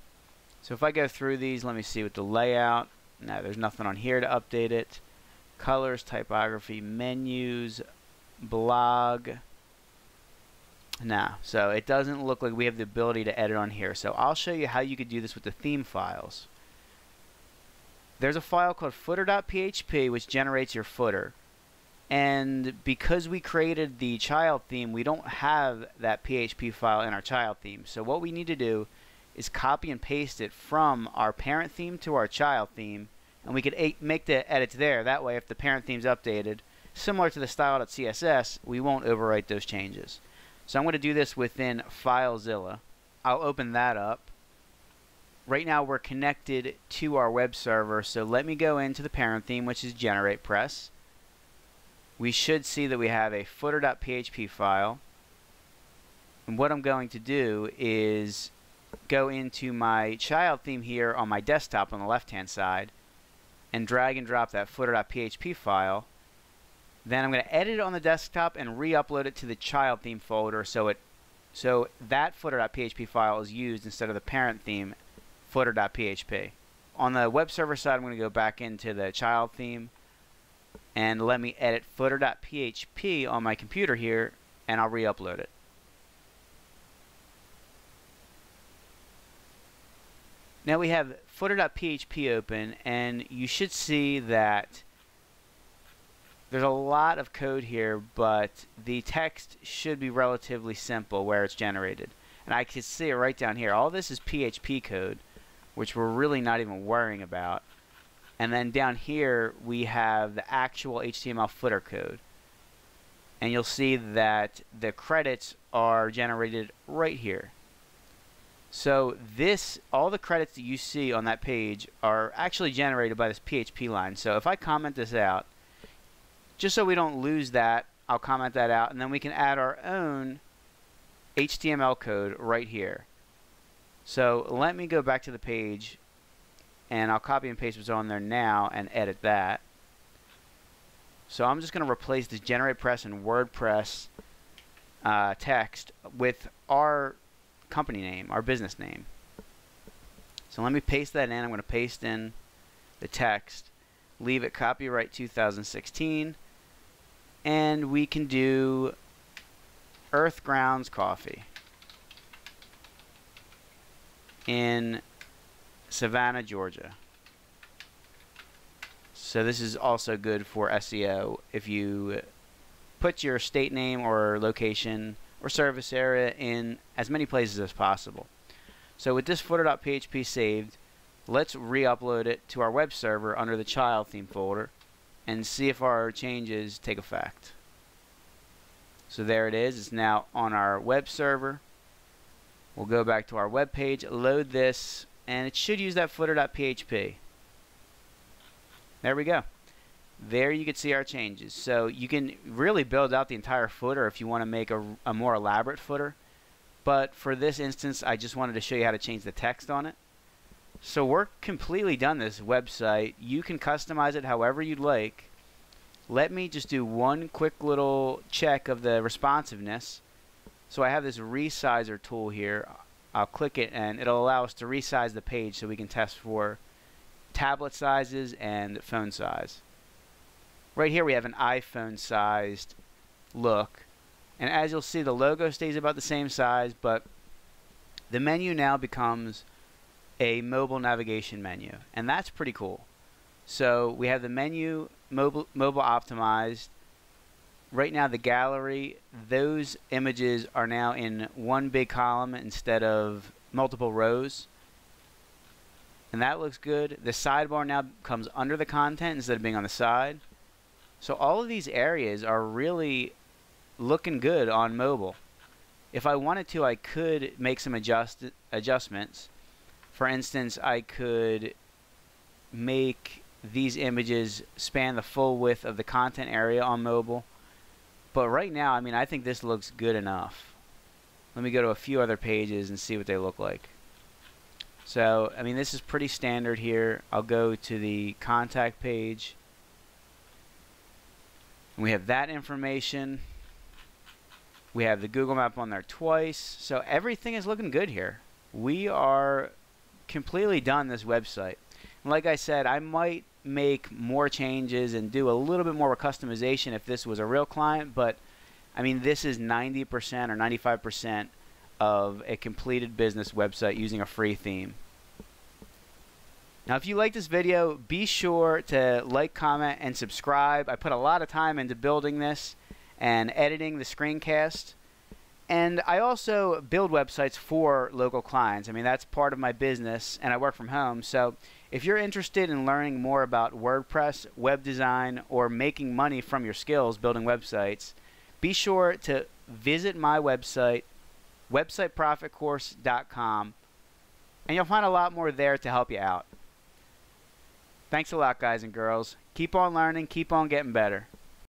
So if I go through these, let me see with the layout. No, there's nothing on here to update it. Colors, typography, menus, blog, now, so it doesn't look like we have the ability to edit on here. So I'll show you how you could do this with the theme files. There's a file called footer.php which generates your footer. And because we created the child theme, we don't have that PHP file in our child theme. So what we need to do is copy and paste it from our parent theme to our child theme. And we could make the edits there. That way, if the parent theme's updated, similar to the style.css, we won't overwrite those changes. So I'm going to do this within FileZilla. I'll open that up. Right now we're connected to our web server, so let me go into the parent theme, which is GeneratePress. We should see that we have a footer.php file. And what I'm going to do is go into my child theme here on my desktop on the left-hand side and drag and drop that footer.php file then I'm going to edit it on the desktop and re-upload it to the child theme folder so it so that footer.php file is used instead of the parent theme footer.php. On the web server side, I'm going to go back into the child theme and let me edit footer.php on my computer here and I'll re-upload it. Now we have footer.php open and you should see that there's a lot of code here, but the text should be relatively simple where it's generated. And I can see it right down here. All this is PHP code, which we're really not even worrying about. And then down here, we have the actual HTML footer code. And you'll see that the credits are generated right here. So this, all the credits that you see on that page are actually generated by this PHP line. So if I comment this out, just so we don't lose that, I'll comment that out, and then we can add our own HTML code right here. So let me go back to the page, and I'll copy and paste what's on there now and edit that. So I'm just going to replace this GeneratePress and WordPress uh, text with our company name, our business name. So let me paste that in. I'm going to paste in the text, leave it copyright 2016, and we can do Earth Grounds Coffee in Savannah, Georgia. So this is also good for SEO if you put your state name or location or service area in as many places as possible. So with this footer.php saved, let's re-upload it to our web server under the child theme folder and see if our changes take effect. So there it is. It's now on our web server. We'll go back to our web page, load this, and it should use that footer.php. There we go. There you can see our changes. So you can really build out the entire footer if you want to make a, a more elaborate footer. But for this instance, I just wanted to show you how to change the text on it. So we're completely done this website. You can customize it however you'd like. Let me just do one quick little check of the responsiveness. So I have this resizer tool here. I'll click it and it'll allow us to resize the page so we can test for tablet sizes and phone size. Right here we have an iPhone sized look. And as you'll see, the logo stays about the same size, but the menu now becomes a mobile navigation menu. And that's pretty cool. So we have the menu mobile, mobile optimized. Right now, the gallery, those images are now in one big column instead of multiple rows and that looks good. The sidebar now comes under the content instead of being on the side. So all of these areas are really looking good on mobile. If I wanted to, I could make some adjust adjustments. For instance, I could make these images span the full width of the content area on mobile. But right now, I mean, I think this looks good enough. Let me go to a few other pages and see what they look like. So, I mean, this is pretty standard here. I'll go to the contact page. We have that information. We have the Google map on there twice. So everything is looking good here. We are completely done this website. And like I said, I might make more changes and do a little bit more customization if this was a real client, but I mean, this is 90% or 95% of a completed business website using a free theme. Now, if you like this video, be sure to like, comment, and subscribe. I put a lot of time into building this and editing the screencast. And I also build websites for local clients. I mean, that's part of my business, and I work from home. So if you're interested in learning more about WordPress, web design, or making money from your skills building websites, be sure to visit my website, websiteprofitcourse.com, and you'll find a lot more there to help you out. Thanks a lot, guys and girls. Keep on learning, keep on getting better.